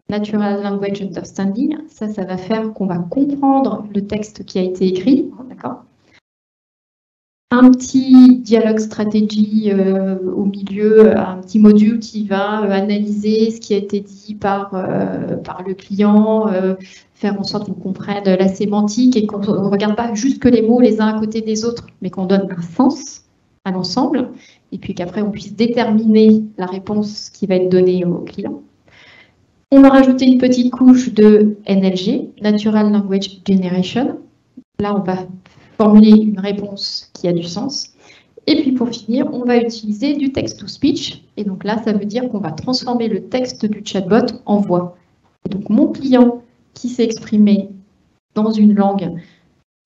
Natural Language Understanding, ça, ça va faire qu'on va comprendre le texte qui a été écrit, d'accord? Un petit dialogue stratégie euh, au milieu, un petit module qui va euh, analyser ce qui a été dit par, euh, par le client, faire en sorte qu'on comprenne la sémantique et qu'on ne regarde pas juste que les mots les uns à côté des autres, mais qu'on donne un sens à l'ensemble, et puis qu'après on puisse déterminer la réponse qui va être donnée au client. On va rajouter une petite couche de NLG, Natural Language Generation. Là, on va formuler une réponse qui a du sens. Et puis pour finir, on va utiliser du text-to-speech. Et donc là, ça veut dire qu'on va transformer le texte du chatbot en voix. Et donc mon client qui s'est exprimé dans une langue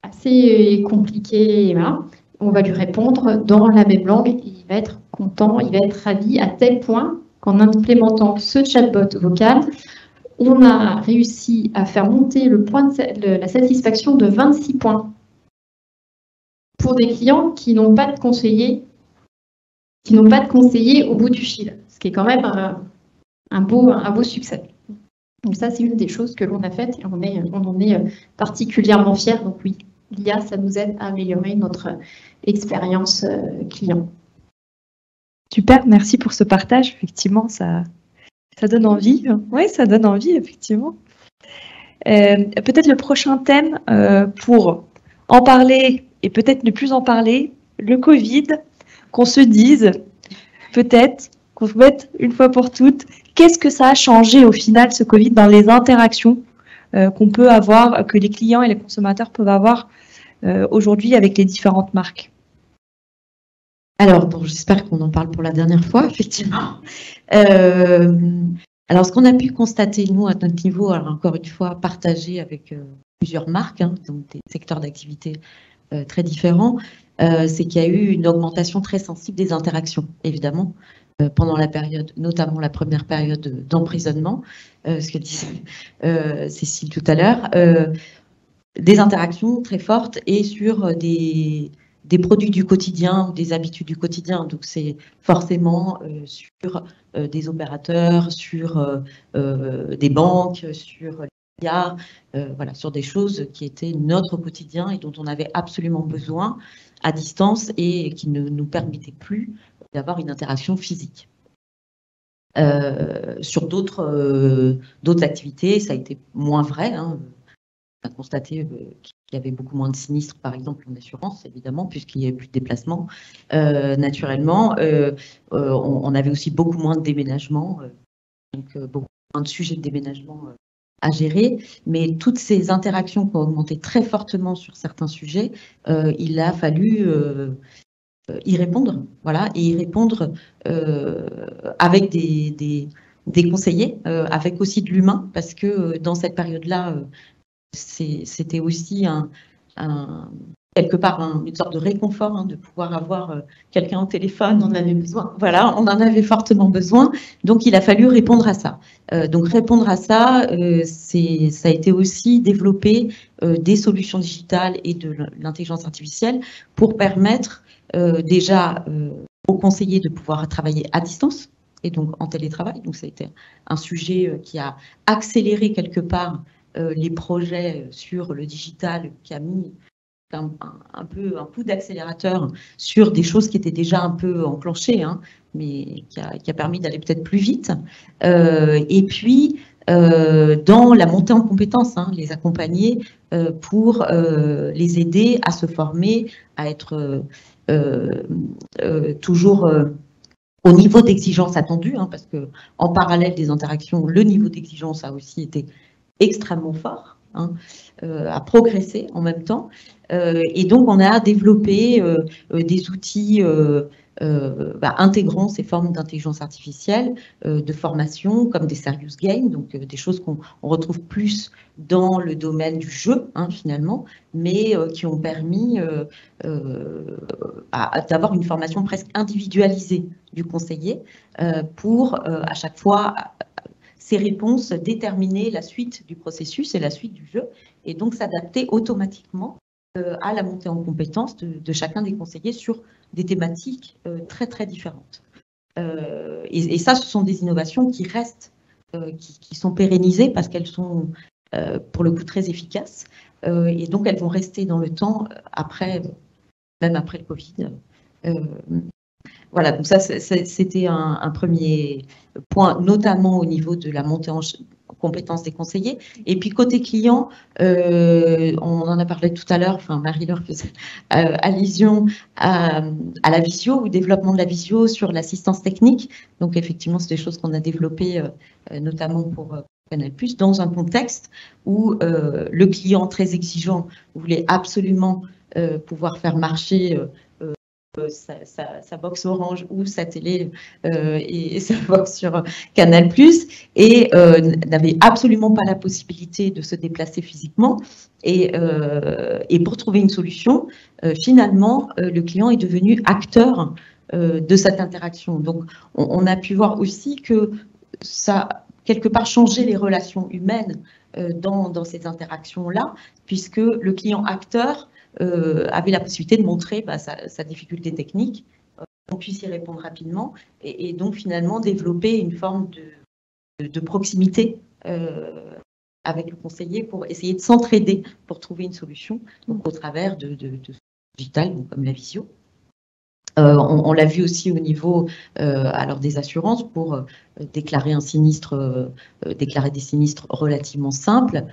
assez compliquée, on va lui répondre dans la même langue. Et il va être content, il va être ravi à tel point qu'en implémentant ce chatbot vocal, on a réussi à faire monter le point de la satisfaction de 26 points pour des clients qui n'ont pas de conseiller, qui n'ont pas de conseiller au bout du fil, ce qui est quand même un, beau, un beau succès. Donc ça, c'est une des choses que l'on a faites et on, est, on en est particulièrement fiers. Donc oui, l'IA, ça nous aide à améliorer notre expérience euh, client. Super, merci pour ce partage. Effectivement, ça, ça donne envie. Oui, ça donne envie, effectivement. Euh, peut-être le prochain thème euh, pour en parler et peut-être ne plus en parler, le Covid, qu'on se dise, peut-être, qu'on se mette une fois pour toutes, qu'est-ce que ça a changé au final, ce Covid, dans les interactions euh, qu'on peut avoir, que les clients et les consommateurs peuvent avoir euh, aujourd'hui avec les différentes marques? Alors, bon, j'espère qu'on en parle pour la dernière fois, effectivement. Euh, alors, ce qu'on a pu constater, nous, à notre niveau, alors encore une fois, partagé avec plusieurs marques, hein, donc des secteurs d'activité très différents, euh, c'est qu'il y a eu une augmentation très sensible des interactions, évidemment, euh, pendant la période, notamment la première période d'emprisonnement, ce que disait Cécile tout à l'heure, des interactions très fortes et sur des, produits du quotidien, des habitudes du quotidien. Donc c'est forcément sur des opérateurs, sur des banques, sur euh, sur des choses qui étaient notre quotidien et dont on avait absolument besoin à distance et qui ne nous permettaient plus d'avoir une interaction physique. Euh, sur d'autres euh, d'autres activités, ça a été moins vrai. Hein. On a constaté qu'il y avait beaucoup moins de sinistres, par exemple en assurance, évidemment, puisqu'il n'y avait plus de déplacements. naturellement, on, on, avait aussi beaucoup moins de déménagements, donc beaucoup moins de sujets de déménagement à gérer, mais toutes ces interactions qui ont augmenté très fortement sur certains sujets, euh, il a fallu euh, y répondre, voilà, et y répondre euh, avec des, des, des conseillers, avec aussi de l'humain, parce que dans cette période-là, c'était aussi un, un, quelque part une sorte de réconfort hein, de pouvoir avoir euh, quelqu'un au téléphone. On en avait besoin. Voilà, on en avait fortement besoin. Donc, il a fallu répondre à ça. Euh, donc, répondre à ça, euh, c'est, ça a été aussi développer des solutions digitales et de l'intelligence artificielle pour permettre déjà aux conseillers de pouvoir travailler à distance et donc en télétravail. Donc, ça a été un sujet qui a accéléré quelque part les projets sur le digital qui a mis un, peu un coup d'accélérateur sur des choses qui étaient déjà un peu enclenchées, hein, mais qui a, permis d'aller peut-être plus vite. Euh, et puis, euh, dans la montée en compétences, hein, les accompagner euh, pour les aider à se former, à être toujours au niveau d'exigence attendu, hein, parce que en parallèle des interactions, le niveau d'exigence a aussi été extrêmement fort. Hein, à progresser en même temps. Euh, et donc, on a développé euh, euh, des outils bah, intégrant ces formes d'intelligence artificielle de formation comme des serious games, donc des choses qu'on retrouve plus dans le domaine du jeu hein, finalement, mais qui ont permis d'avoir une formation presque individualisée du conseiller pour à chaque fois ces réponses déterminer la suite du processus et la suite du jeu, et donc s'adapter automatiquement euh, à la montée en compétence de, chacun des conseillers sur des thématiques euh, très très différentes. Euh, et, ça, ce sont des innovations qui restent, qui, qui, sont pérennisées parce qu'elles sont pour le coup très efficaces, et donc elles vont rester dans le temps après, même après le Covid. Voilà, donc ça, c'était un, premier point, notamment au niveau de la montée en compétence des conseillers. Et puis côté client, euh, on en a parlé tout à l'heure, enfin Marie-Laure faisait euh, allusion à, la visio, au développement de la visio sur l'assistance technique. Donc effectivement, c'est des choses qu'on a développées euh, notamment pour Canal+, dans un contexte où le client très exigeant voulait absolument pouvoir faire marcher euh, sa, box Orange ou sa télé euh, et, sa box sur Canal+, et euh, n'avait absolument pas la possibilité de se déplacer physiquement. Et, pour trouver une solution, finalement, le client est devenu acteur de cette interaction. Donc, on, a pu voir aussi que ça, quelque part, changé les relations humaines dans, ces interactions-là, puisque le client acteur euh, avait la possibilité de montrer bah, sa, difficulté technique, euh, qu'on puisse y répondre rapidement, et, donc finalement développer une forme de, proximité euh, avec le conseiller pour essayer de s'entraider pour trouver une solution, au travers de, de, digital, comme la visio. on, l'a vu aussi au niveau alors des assurances pour déclarer un sinistre, déclarer des sinistres relativement simples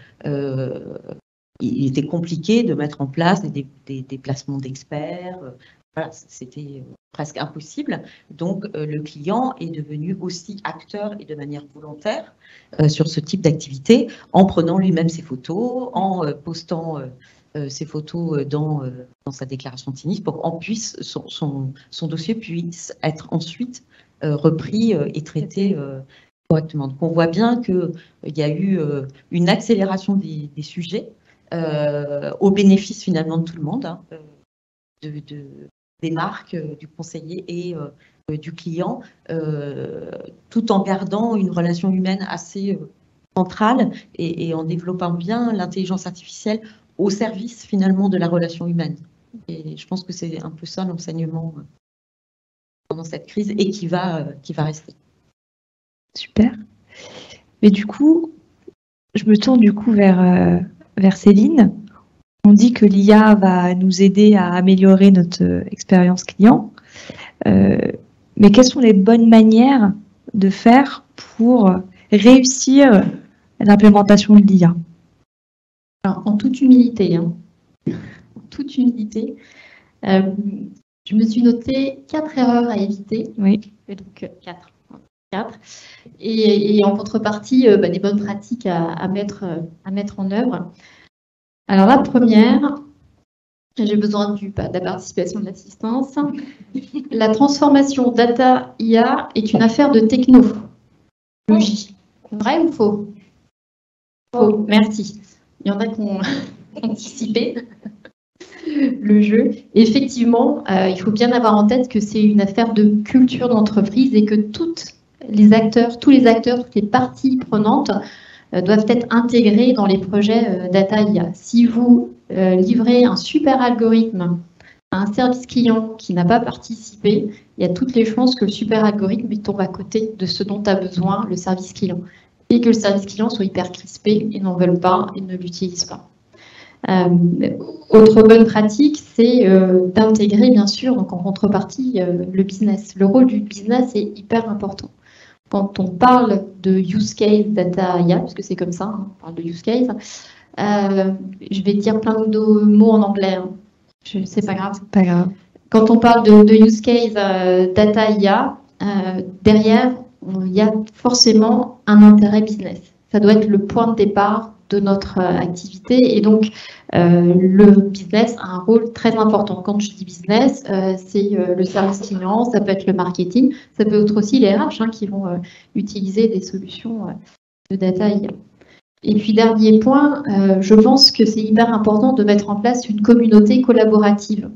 il était compliqué de mettre en place des, des, placements d'experts. Euh, voilà, c'était euh, presque impossible. Donc, euh, le client est devenu aussi acteur et de manière volontaire sur ce type d'activité en prenant lui-même ses photos, en postant ses photos dans, sa déclaration de sinistre pour qu'on puisse, son, dossier puisse être ensuite repris et traité correctement. Donc, on voit bien qu'il y a eu une accélération des, sujets au bénéfice finalement de tout le monde, hein, euh, de, des marques, euh, du conseiller et du client, tout en gardant une relation humaine assez centrale et, en développant bien l'intelligence artificielle au service finalement de la relation humaine. Et je pense que c'est un peu ça l'enseignement pendant cette crise et qui va, qui va rester. Super. Mais du coup, je me tourne du coup vers, vers Céline. On dit que l'IA va nous aider à améliorer notre euh, expérience client. Euh, mais quelles sont les bonnes manières de faire pour réussir l'implémentation de l'IA En toute humilité, hein. en toute humilité, euh, je me suis noté quatre erreurs à éviter. Oui. donc quatre. Et, en contrepartie, bah, des bonnes pratiques à, mettre, à mettre en œuvre. Alors la première, j'ai besoin du, bah, de la participation de l'assistance. La transformation data IA est une affaire de technologie. Vrai ou faux Faux, merci. Il y en a qui ont anticipé le jeu. Effectivement, euh, il faut bien avoir en tête que c'est une affaire de culture d'entreprise et que toutes les acteurs, tous les acteurs, toutes les parties prenantes euh, doivent être intégrés dans les projets euh, data IA. Si vous euh, livrez un super algorithme à un service client qui n'a pas participé, il y a toutes les chances que le super algorithme tombe à côté de ce dont a besoin le service client et que le service client soit hyper crispé et n'en veulent pas et ne l'utilisent pas. autre bonne pratique, c'est d'intégrer bien sûr, en contrepartie, le business. Le rôle du business est hyper important quand on parle de use case data IA, puisque c'est comme ça, hein, on parle de use case, euh, je vais dire plein de mots en anglais. Hein. C'est pas grave. Pas grave. Quand on parle de, use case euh, data IA, euh, derrière, il y a forcément un intérêt business. Ça doit être le point de départ de notre activité. Et donc, le business a un rôle très important. Quand je dis business, c'est le service client, ça peut être le marketing, ça peut être aussi les RH hein, qui vont utiliser des solutions de data. Et puis dernier point, je pense que c'est hyper important de mettre en place une communauté collaborative.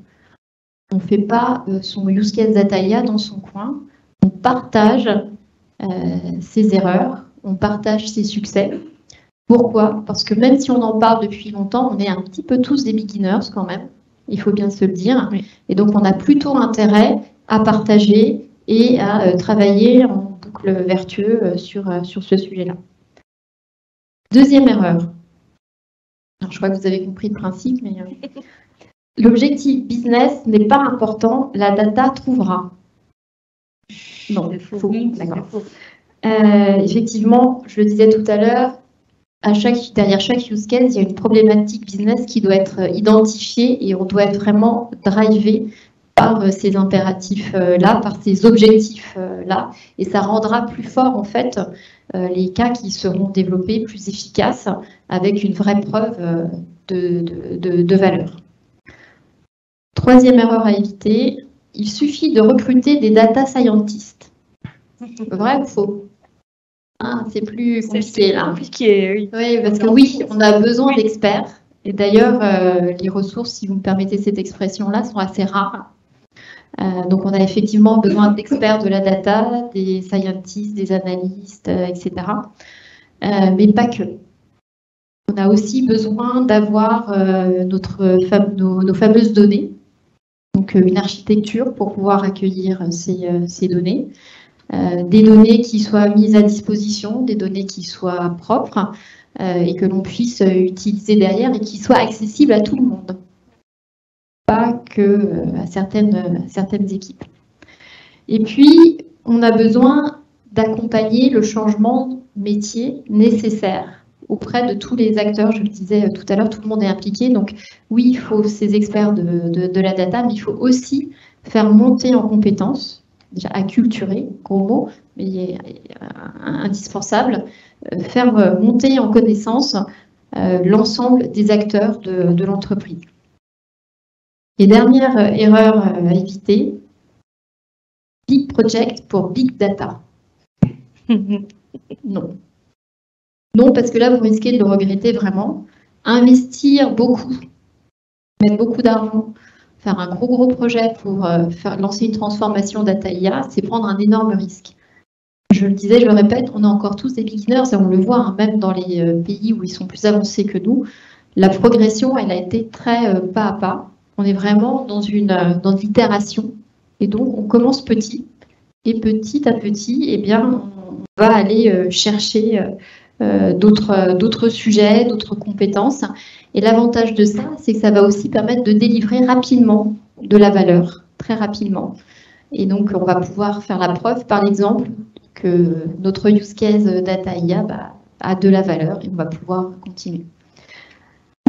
On ne fait pas son use case data IA dans son coin, on partage ses erreurs, on partage ses succès. Pourquoi? Parce que même si on en parle depuis longtemps, on est un petit peu tous des beginners quand même, il faut bien se le dire. Et donc on a plutôt intérêt à partager et à euh, travailler en boucle vertueux euh, sur, euh, sur ce sujet-là. Deuxième erreur. je crois que vous avez compris le principe, mais l'objectif business n'est pas important, la data trouvera. Non, faux. D'accord. Effectivement, je le disais tout à l'heure, derrière chaque use case, il y a une problématique business qui doit être identifiée et on doit être vraiment drivé par euh, ces impératifs-là, par ces objectifs-là. Et ça rendra plus fort, en fait, euh, les cas qui seront développés, plus efficaces, avec une vraie preuve de valeur. Troisième erreur à éviter, il suffit de recruter des data scientists. Vrai ou faux? Ah, c'est plus compliqué là. compliqué, oui. parce que oui, on a besoin d'experts. Et d'ailleurs, euh, les ressources, si vous me permettez cette expression-là, sont assez rares. Euh, donc, on a effectivement besoin d'experts de la data, des scientists, des analystes, euh, etc. mais pas que. On a aussi besoin d'avoir notre nos, fameuses données, donc une architecture pour pouvoir accueillir ces données. Euh, des données qui soient mises à disposition, des données qui soient propres euh, et que l'on puisse utiliser derrière et qui soient accessibles à tout le monde, pas que euh, à certaines, équipes. Et puis, on a besoin d'accompagner le changement métier nécessaire auprès de tous les acteurs. Je le disais tout à l'heure, tout le monde est impliqué. Donc oui, il faut ces experts de la data, mais il faut aussi faire monter en compétences déjà acculturer, gros mot, mais indispensable, euh, faire euh, monter en connaissance euh, l'ensemble des acteurs de, l'entreprise. Et dernière erreur à éviter, Big Project pour Big Data. non. Non, parce que là, vous risquez de le regretter vraiment. Investir beaucoup, mettre beaucoup d'argent faire un gros gros projet pour euh, faire, lancer une transformation data IA, c'est prendre un énorme risque. Je le disais, je le répète, on est encore tous des beginners et on le voit hein, même dans les euh, pays où ils sont plus avancés que nous. La progression, elle a été très euh, pas à pas. On est vraiment dans une dans l'itération et donc on commence petit et petit à petit, eh bien, on va aller chercher d'autres sujets, d'autres compétences et l'avantage de ça, c'est que ça va aussi permettre de délivrer rapidement de la valeur, très rapidement. Et donc, on va pouvoir faire la preuve par l'exemple que notre use case data IA bah, a de la valeur et on va pouvoir continuer.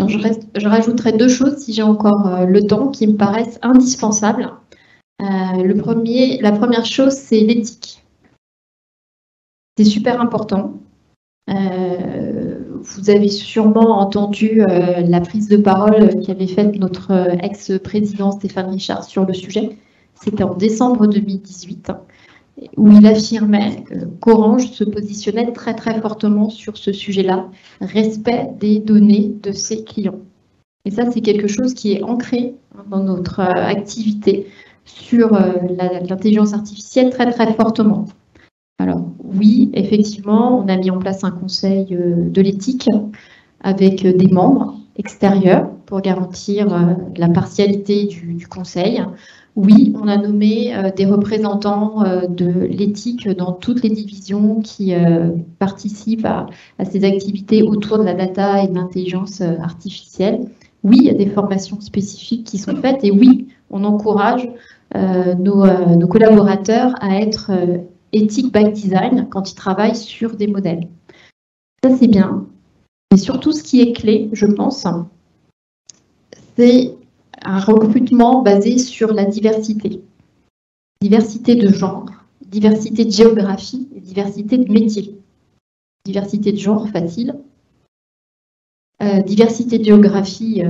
je, rajouterai deux choses, si j'ai encore euh, le temps, qui me paraissent indispensables. Euh, la première chose, c'est l'éthique. C'est super important. Euh, vous avez sûrement entendu euh, la prise de parole qu'avait faite notre euh, ex-président Stéphane Richard sur le sujet. C'était en décembre 2018, où il affirmait qu'Orange se positionnait très très fortement sur ce sujet-là, respect des données de ses clients. Et ça, c'est quelque chose qui est ancré dans notre activité sur l'intelligence artificielle très très fortement. Alors oui, effectivement, on a mis en place un conseil euh, de l'éthique avec euh, des membres extérieurs pour garantir euh, la partialité du, conseil. Oui, on a nommé des représentants de l'éthique dans toutes les divisions qui participent à, ces activités autour de la data et de l'intelligence artificielle. Oui, il y a des formations spécifiques qui sont faites et oui, on encourage nos, nos, collaborateurs à être éthique by design quand ils travaillent sur des modèles. Ça, c'est bien. Mais surtout, ce qui est clé, je pense, c'est un recrutement basé sur la diversité. Diversité de genre, diversité de géographie et diversité de métier. Diversité de genre, facile. diversité de géographie,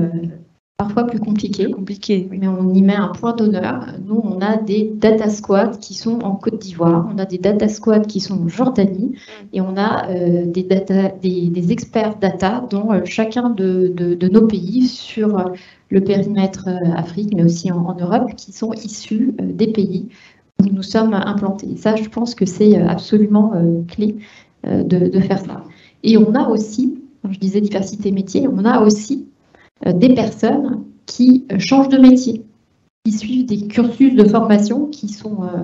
parfois plus compliqué. Compliqué, Mais on y met un point d'honneur. Nous, on a des data squads qui sont en Côte d'Ivoire, on a des data squads qui sont en Jordanie, et on a euh, des, data, des, experts data dans euh, chacun de, nos pays sur euh, le périmètre Afrique, mais aussi en, Europe, qui sont issus des pays où nous sommes implantés. ça, je pense que c'est absolument clé de, de faire ça. Et on a aussi, je disais diversité métier, on a aussi des personnes qui euh, changent de métier, qui suivent des cursus de formation qui sont euh,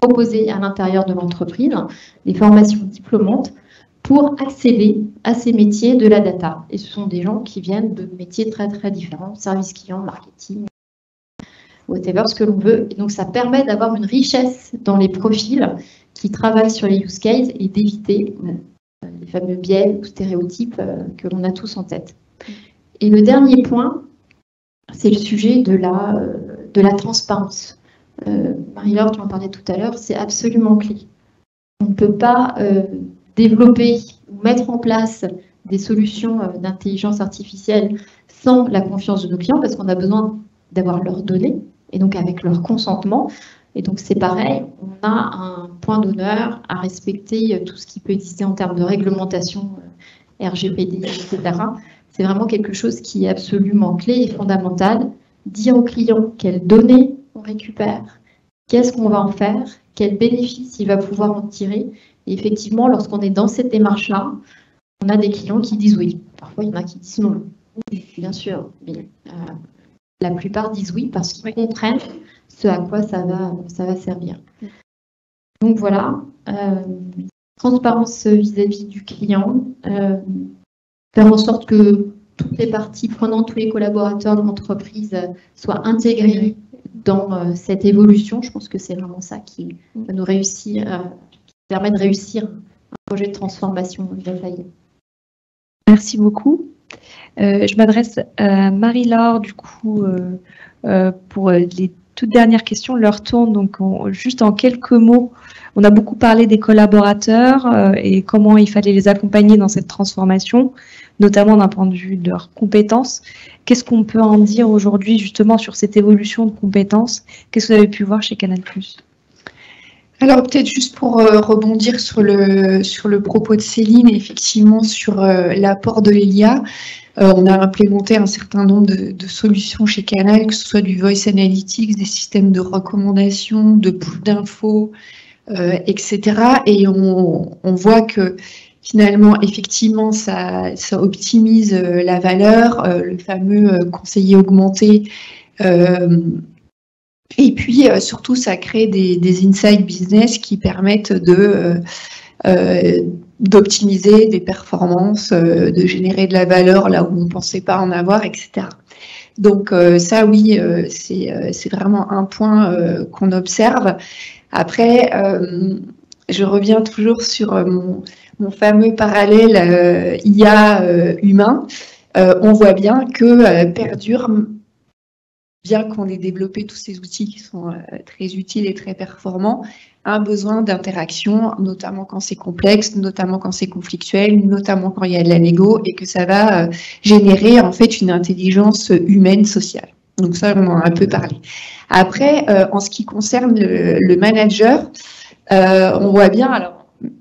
proposés à l'intérieur de l'entreprise, des formations diplômantes pour accéder à ces métiers de la data. Et ce sont des gens qui viennent de métiers très très différents, service client, marketing, whatever ce que l'on veut. Donc ça permet d'avoir une richesse dans les profils qui travaillent sur les use cases et d'éviter les fameux biais ou stéréotypes que l'on a tous en tête. Et le dernier point, c'est le sujet de la, euh, de la transparence. Euh, Marie-Laure, tu en parlais tout à l'heure, c'est absolument clé. On ne peut pas euh, développer ou mettre en place des solutions d'intelligence artificielle sans la confiance de nos clients parce qu'on a besoin d'avoir leurs données et donc avec leur consentement. Et donc c'est pareil, on a un point d'honneur à respecter tout ce qui peut exister en termes de réglementation RGPD, etc. C'est vraiment quelque chose qui est absolument clé et fondamental. Dire au client quelles données on récupère, qu'est-ce qu'on va en faire, quels bénéfices il va pouvoir en tirer. Et effectivement, lorsqu'on est dans cette démarche-là, on a des clients qui disent oui. Parfois, il y en a qui disent non. bien sûr, mais euh, la plupart disent oui parce qu'ils comprennent ce à quoi ça va, ça va servir. Donc voilà, euh, transparence vis-à-vis du client, euh, faire en sorte que toutes les parties prenantes, tous les collaborateurs de l'entreprise soient intégrés dans euh, cette évolution. Je pense que c'est vraiment ça qui nous réussir, euh, qui permet de réussir un projet de transformation détaillé. Merci beaucoup. Euh, je m'adresse à Marie-Laure, du coup, pour les toutes dernières questions. Leur tourne donc juste en quelques mots. On a beaucoup parlé des collaborateurs et comment il fallait les accompagner dans cette transformation notamment d'un point de vue de leurs compétences. Qu'est-ce qu'on peut en dire aujourd'hui justement sur cette évolution de compétences? Qu'est-ce que vous avez pu voir chez Canal? Alors peut-être juste pour euh, rebondir sur le, propos de Céline, effectivement sur euh, l'apport de l'IA, euh, on a implémenté un certain nombre de, solutions chez Canal, que ce soit du voice analytics, des systèmes de recommandation, de pool d'infos, etc. Et on, voit que finalement, effectivement, ça, optimise euh, la valeur, euh, le fameux euh, conseiller augmenté. et puis, surtout, ça crée des, des inside business qui permettent de d'optimiser des performances, de générer de la valeur là où on ne pensait pas en avoir, etc. Donc ça, oui, c'est vraiment un point qu'on observe. Après, je reviens toujours sur mon, mon fameux parallèle euh, IA euh, humain, euh, on voit bien que perdure, bien qu'on ait développé tous ces outils qui sont très utiles et très performants, un besoin d'interaction, notamment quand c'est complexe, notamment quand c'est conflictuel, notamment quand il y a de la négo et que ça va générer en fait une intelligence humaine sociale. Donc ça, on en a un peu parlé. Après, en ce qui concerne le, le manager, on voit bien, alors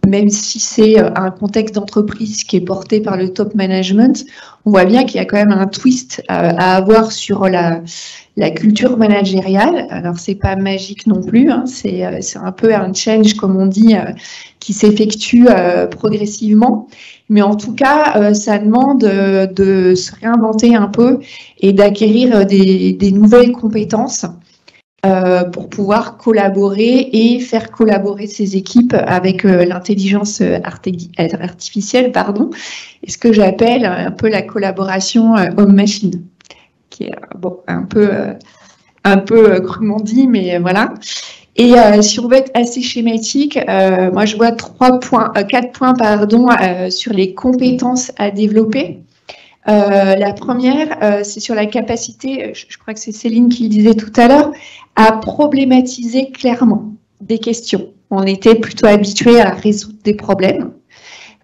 même si c'est euh, un contexte d'entreprise qui est porté par le top management, on voit bien qu'il y a quand même un twist euh, à avoir sur la, culture managériale. Alors, c'est pas magique non plus, hein, euh, c'est un peu un change, comme on dit, qui s'effectue progressivement. Mais en tout cas, ça demande de se réinventer un peu et d'acquérir des nouvelles compétences euh, pour pouvoir collaborer et faire collaborer ces équipes avec euh, l'intelligence artificielle, pardon, et ce que j'appelle un peu la collaboration euh, homme-machine, qui est un peu, un peu crûment dit, mais voilà. Et si on veut être assez schématique, moi je vois trois points, quatre points pardon, sur les compétences à développer. La première, c'est sur la capacité, je, crois que c'est Céline qui le disait tout à l'heure, à problématiser clairement des questions. On était plutôt habitué à résoudre des problèmes.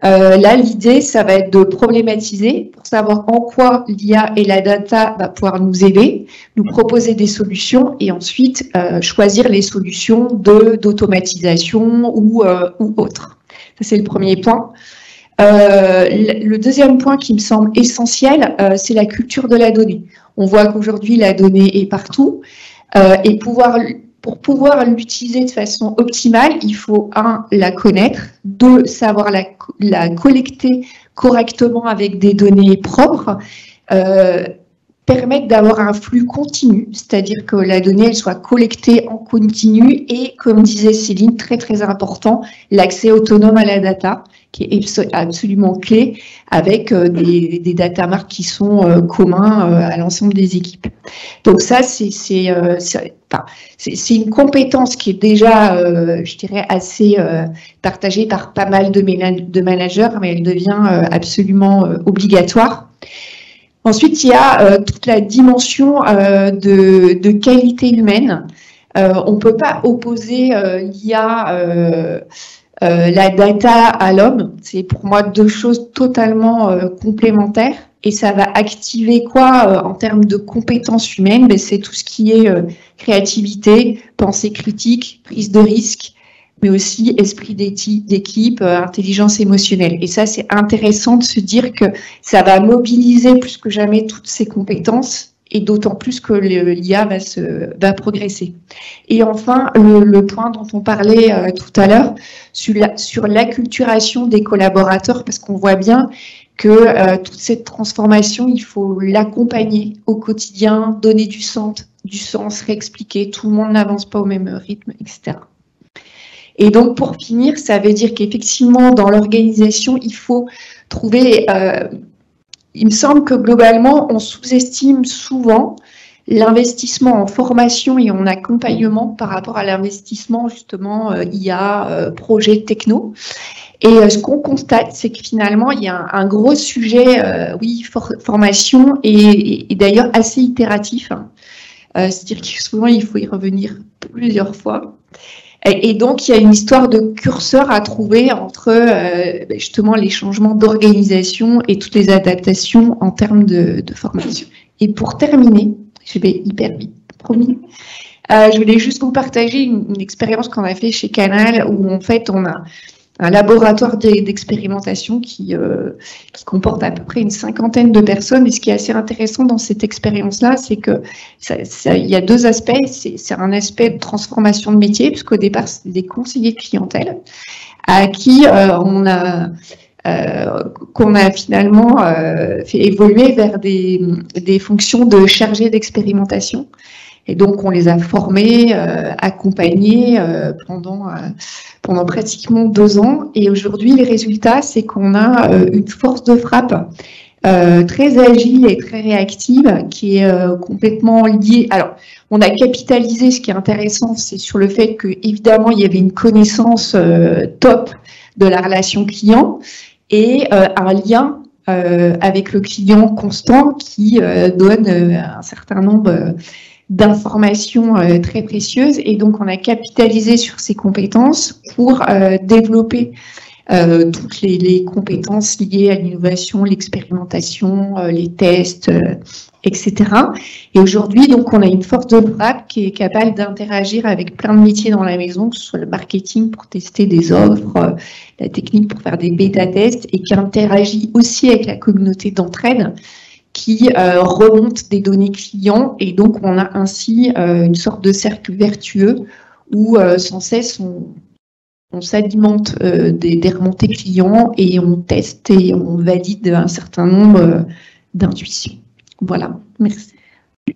Euh, là, l'idée, ça va être de problématiser pour savoir en quoi l'IA et la data va pouvoir nous aider, nous proposer des solutions et ensuite euh, choisir les solutions d'automatisation ou, euh, ou autres. Ça, c'est le premier point. Euh, le deuxième point qui me semble essentiel, euh, c'est la culture de la donnée. On voit qu'aujourd'hui, la donnée est partout. Euh, et pour pouvoir l'utiliser de façon optimale, il faut, un, la connaître, deux, savoir la, la collecter correctement avec des données propres, permettre d'avoir un flux continu, c'est-à-dire que la donnée elle soit collectée en continu et, comme disait Céline, très très important, l'accès autonome à la data, qui est absolument clé, avec euh, des, data marks qui sont euh, communs euh, à l'ensemble des équipes. Donc ça, c'est une compétence qui est déjà, je dirais, assez partagée par pas mal de, managers, mais elle devient absolument obligatoire. Ensuite, il y a toute la dimension de, de, qualité humaine. On ne peut pas opposer l'IA, la data à l'homme. C'est pour moi deux choses totalement complémentaires. Et ça va activer quoi en termes de compétences humaines? Ben, C'est tout ce qui est créativité, pensée critique, prise de risque, mais aussi esprit d'équipe, euh, intelligence émotionnelle. Et ça, c'est intéressant de se dire que ça va mobiliser plus que jamais toutes ces compétences et d'autant plus que l'IA va, va progresser. Et enfin, le, point dont on parlait euh, tout à l'heure sur l'acculturation des collaborateurs, parce qu'on voit bien que euh, toute cette transformation, il faut l'accompagner au quotidien, donner du sens, du sens, réexpliquer. Tout le monde n'avance pas au même rythme, etc. Et donc, pour finir, ça veut dire qu'effectivement, dans l'organisation, il faut trouver... Euh, il me semble que globalement, on sous-estime souvent l'investissement en formation et en accompagnement par rapport à l'investissement justement euh, IA, euh, projet techno. Et ce qu'on constate, c'est que finalement, il y a un, gros sujet, oui, formation et, et, d'ailleurs assez itératif. Hein. C'est-à-dire que souvent, il faut y revenir plusieurs fois. Et donc, il y a une histoire de curseur à trouver entre euh, ben, justement les changements d'organisation et toutes les adaptations en termes de, formation. Et pour terminer, je vais hyper vite, promis. Euh, je voulais juste vous partager une, une expérience qu'on a fait chez Canal où en fait on a un laboratoire d'expérimentation qui, euh, qui comporte à peu près une cinquantaine de personnes. Et ce qui est assez intéressant dans cette expérience-là, c'est que il y a deux aspects. C'est un aspect de transformation de métier, puisqu'au départ, c'est des conseillers de clientèle à qui euh, on a euh, qu'on a finalement fait évoluer vers des, des fonctions de chargé d'expérimentation. Et donc, on les a formés, euh, accompagnés euh, pendant, euh, pendant pratiquement deux ans. Et aujourd'hui, les résultats, c'est qu'on a une force de frappe très agile et très réactive qui est complètement liée. Alors, on a capitalisé, ce qui est intéressant, c'est sur le fait que évidemment il y avait une connaissance top de la relation client et un lien avec le client constant qui donne un certain nombre d'informations euh, très précieuses et donc on a capitalisé sur ces compétences pour euh, développer euh, toutes les, compétences liées à l'innovation, l'expérimentation, les tests, etc. Et aujourd'hui, donc, on a une force de frappe qui est capable d'interagir avec plein de métiers dans la maison, que ce soit le marketing pour tester des offres, la technique pour faire des bêta-tests, et qui interagit aussi avec la communauté d'entraide qui euh, remonte des données clients et donc on a ainsi euh, une sorte de cercle vertueux où euh, sans cesse on, on s'alimente des, des, remontées clients et on teste et on valide un certain nombre d'intuitions. Voilà, merci.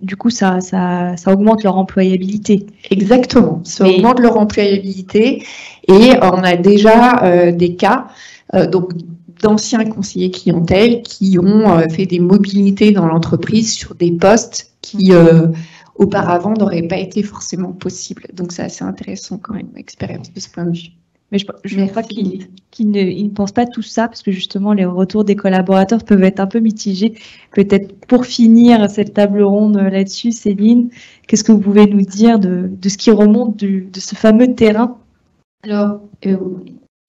Du coup, ça, ça, ça, augmente leur employabilité. Exactement, ça augmente leur employabilité et on a déjà des cas, donc d'anciens conseillers clientèle qui ont euh, fait des mobilités dans l'entreprise sur des postes qui euh, auparavant n'auraient pas été forcément possibles. Donc c'est assez intéressant quand même, expérience de ce point de vue. Mais je, je crois qu'ils ne, ne, pensent pas tout ça parce que justement les retours des collaborateurs peuvent être un peu mitigés. Peut-être pour finir cette table ronde là-dessus, Céline, qu'est-ce que vous pouvez nous dire de, de ce qui remonte du, de ce fameux terrain? Alors, euh,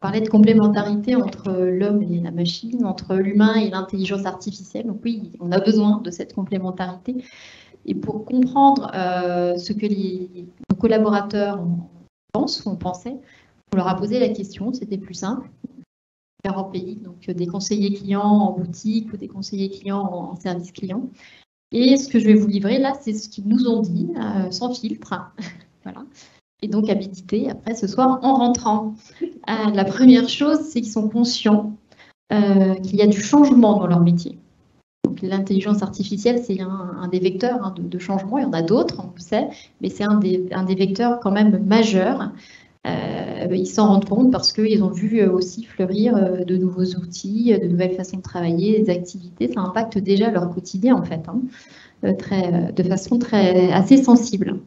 parlait de complémentarité entre l'homme et la machine, entre l'humain et l'intelligence artificielle. Donc oui, on a besoin de cette complémentarité. Et pour comprendre euh, ce que les, nos collaborateurs pensent ou pensé, on leur a posé la question, c'était plus simple. Différents pays, donc des conseillers clients en boutique ou des conseillers clients en service client. Et ce que je vais vous livrer là, c'est ce qu'ils nous ont dit, euh, sans filtre. voilà et donc habilité après ce soir en rentrant. Euh, la première chose, c'est qu'ils sont conscients euh, qu'il y a du changement dans leur métier. L'intelligence artificielle, c'est un, des vecteurs hein, de, changement. Il y en a d'autres, on le sait, mais c'est un des, vecteurs quand même majeurs. Euh, ils s'en rendent compte parce qu'ils ont vu aussi fleurir de nouveaux outils, de nouvelles façons de travailler, des activités. Ça impacte déjà leur quotidien en fait, hein, de façon très assez sensible.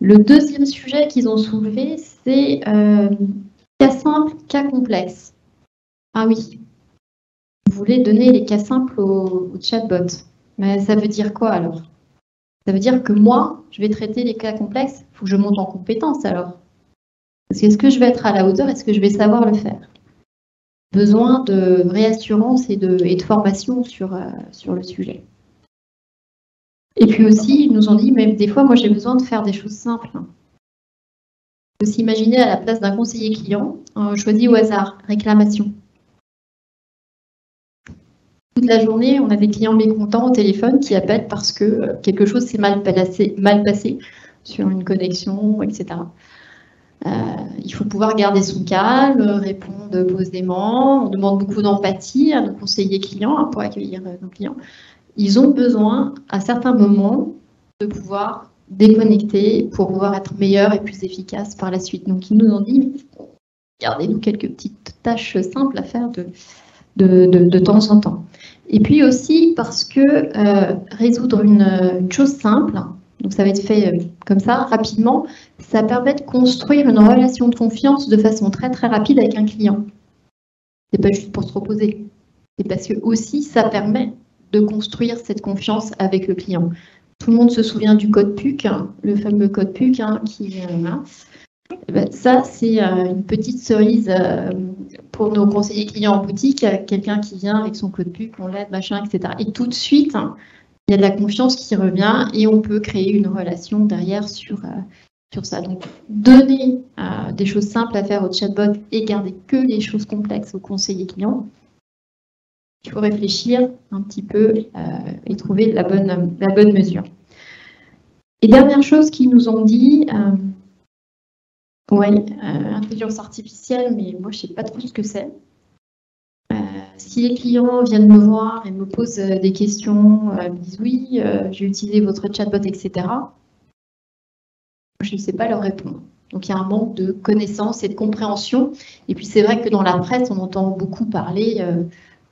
Le deuxième sujet qu'ils ont soulevé, c'est euh, cas simple, cas complexe. Ah oui, vous voulez donner les cas simples au, chatbot. Mais ça veut dire quoi alors? Ça veut dire que moi, je vais traiter les cas complexes. Il faut que je monte en compétence alors. Parce est-ce que je vais être à la hauteur Est-ce que je vais savoir le faire? Besoin de réassurance et de, et de formation sur, euh, sur le sujet. Et puis aussi, ils nous ont dit, même des fois, moi j'ai besoin de faire des choses simples. Faut s'imaginer à la place d'un conseiller client, euh, choisi au hasard, réclamation. Toute la journée, on a des clients mécontents au téléphone qui appellent parce que euh, quelque chose s'est mal passé, mal passé sur une connexion, etc. Euh, il faut pouvoir garder son calme, répondre posément. On demande beaucoup d'empathie à nos conseillers clients hein, pour accueillir nos clients ils ont besoin, à certains moments, de pouvoir déconnecter pour pouvoir être meilleurs et plus efficaces par la suite. Donc, ils nous ont dit, gardez-nous quelques petites tâches simples à faire de, temps en temps. Et puis aussi parce que euh, résoudre une, chose simple, donc ça va être fait euh, comme ça, rapidement, ça permet de construire une relation de confiance de façon très très rapide avec un client. C'est pas juste pour se reposer. C'est parce que aussi ça permet de construire cette confiance avec le client. Tout le monde se souvient du code PUC, hein, le fameux code PUC hein, qui euh, eh ben, ça, c'est euh, une petite cerise euh, pour nos conseillers clients en boutique. Quelqu'un qui vient avec son code PUC, on l'aide, machin, etc. Et tout de suite, hein, il y a de la confiance qui revient et on peut créer une relation derrière sur, sur ça. Donc, donner des choses simples à faire au chatbot et garder que les choses complexes aux conseillers clients, il faut réfléchir un petit peu euh, et trouver la bonne, la bonne mesure. Et dernière chose qu'ils nous ont dit, euh, oui, euh, intelligence artificielle, mais moi je ne sais pas trop ce que c'est. si les clients viennent me voir et me posent des questions, me disent oui, j'ai utilisé votre chatbot, etc., je ne sais pas leur répondre. Donc il y a un manque de connaissances et de compréhension. Et puis c'est vrai que dans la presse, on entend beaucoup parler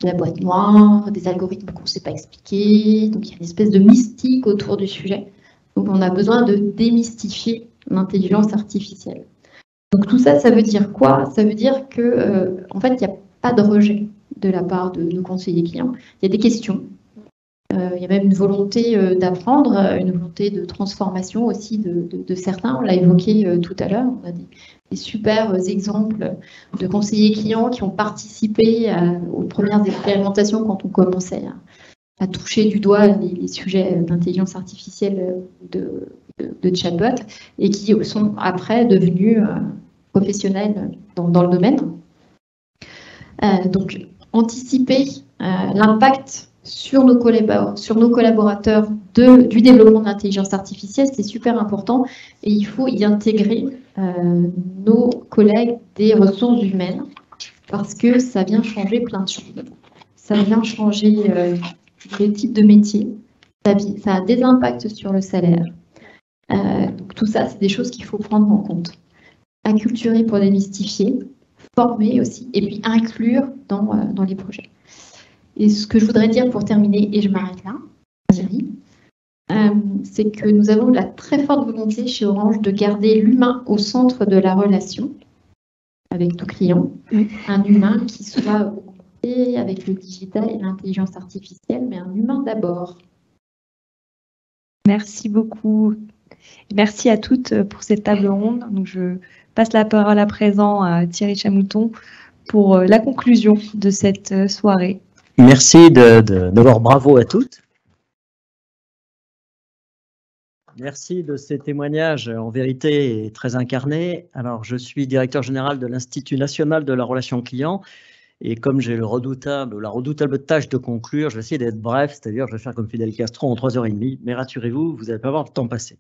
la boîte noire, des algorithmes qu'on ne sait pas expliquer. Donc il y a une espèce de mystique autour du sujet. Donc on a besoin de démystifier l'intelligence artificielle. Donc tout ça, ça veut dire quoi? Ça veut dire que euh, en fait, il n'y a pas de rejet de la part de nos conseillers clients. Il y a des questions. Euh, il y a même une volonté euh, d'apprendre, une volonté de transformation aussi de, certains. On l'a évoqué tout à l'heure. On a des, des super exemples de conseillers clients qui ont participé aux premières expérimentations quand on commençait à, toucher du doigt les, sujets d'intelligence artificielle de, chatbot et qui sont après devenus euh, professionnels dans, le domaine. Euh, donc, anticiper euh, l'impact sur nos, collaborateurs de, du développement de l'intelligence artificielle, c'est super important et il faut y intégrer euh, nos collègues des ressources humaines parce que ça vient changer plein de choses. Ça vient changer euh, le type de métier, ça, a des impacts sur le salaire. Euh, donc tout ça, c'est des choses qu'il faut prendre en compte. Acculturer pour démystifier, former aussi, et puis inclure dans les projets. Et ce que je voudrais dire pour terminer, et je m'arrête là, Thierry, euh, c'est que nous avons la très forte volonté chez Orange de garder l'humain au centre de la relation avec nos clients. Un humain qui soit avec le digital et l'intelligence artificielle, mais un humain d'abord. Merci beaucoup Merci à toutes pour cette table ronde. Donc, je passe la parole à présent à Thierry Chamouton pour la conclusion de cette soirée. Merci de, de, bravo à toutes. Merci de ces témoignages en vérité très incarnés. Alors, je suis directeur général de l'Institut national de la relation client et comme j'ai la redoutable tâche de conclure, je vais essayer d'être bref, c'est-à-dire je vais faire comme Fidel Castro en 3h30, mais rassurez-vous, vous n'allez pas voir le temps passer.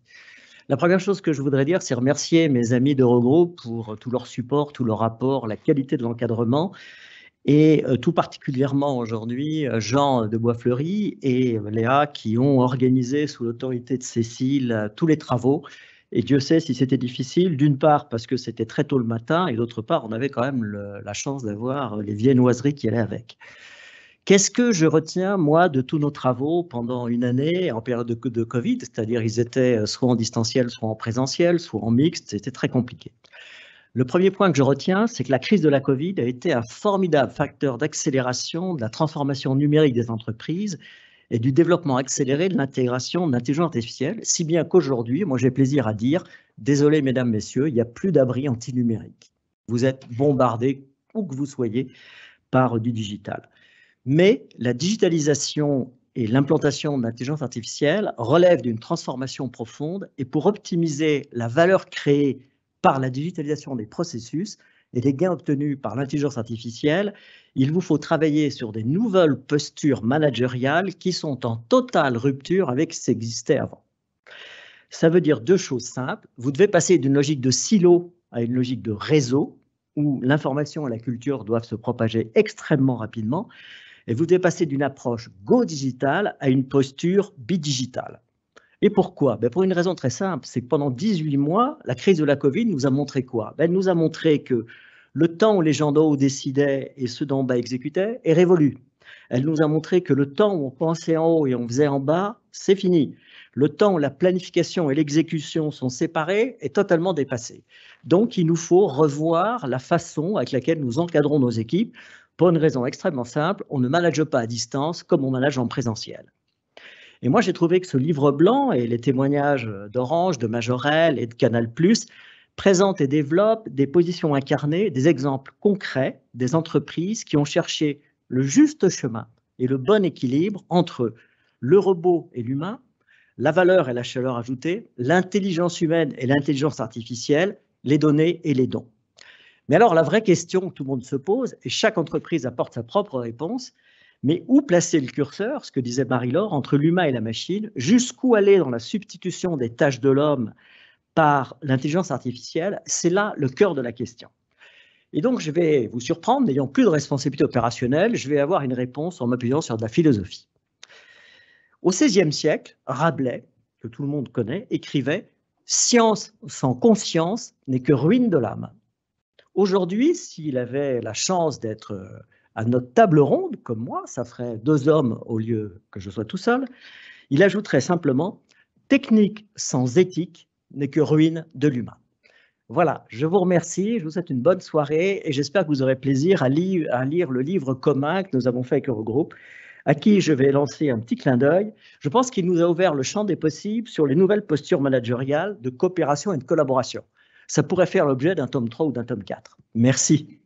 La première chose que je voudrais dire, c'est remercier mes amis de Regroupe pour tout leur support, tout leur rapport, la qualité de l'encadrement, et euh, tout particulièrement aujourd'hui euh, Jean de Boisfleury et Léa qui ont organisé sous l'autorité de Cécile euh, tous les travaux et Dieu sait si c'était difficile, d'une part parce que c'était très tôt le matin, et d'autre part, on avait quand même la chance d'avoir les viennoiseries qui allaient avec. Qu'est-ce que je retiens, moi, de tous nos travaux pendant une année en période de, de Covid? C'est-à-dire, ils étaient soit en distanciel, soit en présentiel, soit en mixte, c'était très compliqué. Le premier point que je retiens, c'est que la crise de la Covid a été un formidable facteur d'accélération de la transformation numérique des entreprises et du développement accéléré de l'intégration de l'intelligence artificielle, si bien qu'aujourd'hui, moi j'ai plaisir à dire, désolé mesdames, messieurs, il n'y a plus d'abri anti-numérique. Vous êtes bombardés, où que vous soyez, par du digital. Mais la digitalisation et l'implantation de l'intelligence artificielle relèvent d'une transformation profonde et pour optimiser la valeur créée par la digitalisation des processus, et les gains obtenus par l'intelligence artificielle, il vous faut travailler sur des nouvelles postures managériales qui sont en totale rupture avec ce qui existait avant. Ça veut dire deux choses simples. Vous devez passer d'une logique de silo à une logique de réseau, où l'information et la culture doivent se propager extrêmement rapidement. Et vous devez passer d'une approche go digital à une posture bidigitale. Et pourquoi? Ben Pour une raison très simple, c'est que pendant 18 mois, la crise de la Covid nous a montré quoi? Ben Elle nous a montré que le temps où les gens d'en haut décidaient et ceux d'en bas exécutaient est révolu. Elle nous a montré que le temps où on pensait en haut et on faisait en bas, c'est fini. Le temps où la planification et l'exécution sont séparés est totalement dépassé. Donc, il nous faut revoir la façon avec laquelle nous encadrons nos équipes pour une raison extrêmement simple, on ne manage pas à distance comme on manage en présentiel. Et moi, j'ai trouvé que ce livre blanc et les témoignages d'Orange, de Majorel et de Canal+, présentent et développent des positions incarnées, des exemples concrets des entreprises qui ont cherché le juste chemin et le bon équilibre entre le robot et l'humain, la valeur et la chaleur ajoutée, l'intelligence humaine et l'intelligence artificielle, les données et les dons. Mais alors la vraie question que tout le monde se pose, et chaque entreprise apporte sa propre réponse, mais où placer le curseur, ce que disait Marie-Laure, entre l'humain et la machine, jusqu'où aller dans la substitution des tâches de l'homme par l'intelligence artificielle, c'est là le cœur de la question. Et donc, je vais vous surprendre, n'ayant plus de responsabilité opérationnelle, je vais avoir une réponse en m'appuyant sur de la philosophie. Au XVIe siècle, Rabelais, que tout le monde connaît, écrivait Science sans conscience n'est que ruine de l'âme. Aujourd'hui, s'il avait la chance d'être à notre table ronde, comme moi, ça ferait deux hommes au lieu que je sois tout seul, il ajouterait simplement Technique sans éthique n'est que ruine de l'humain. Voilà, je vous remercie, je vous souhaite une bonne soirée et j'espère que vous aurez plaisir à, lire, à lire le livre commun que nous avons fait avec Eurogroupe, à qui je vais lancer un petit clin d'œil. Je pense qu'il nous a ouvert le champ des possibles sur les nouvelles postures managériales de coopération et de collaboration. Ça pourrait faire l'objet d'un tome 3 ou d'un tome 4. Merci.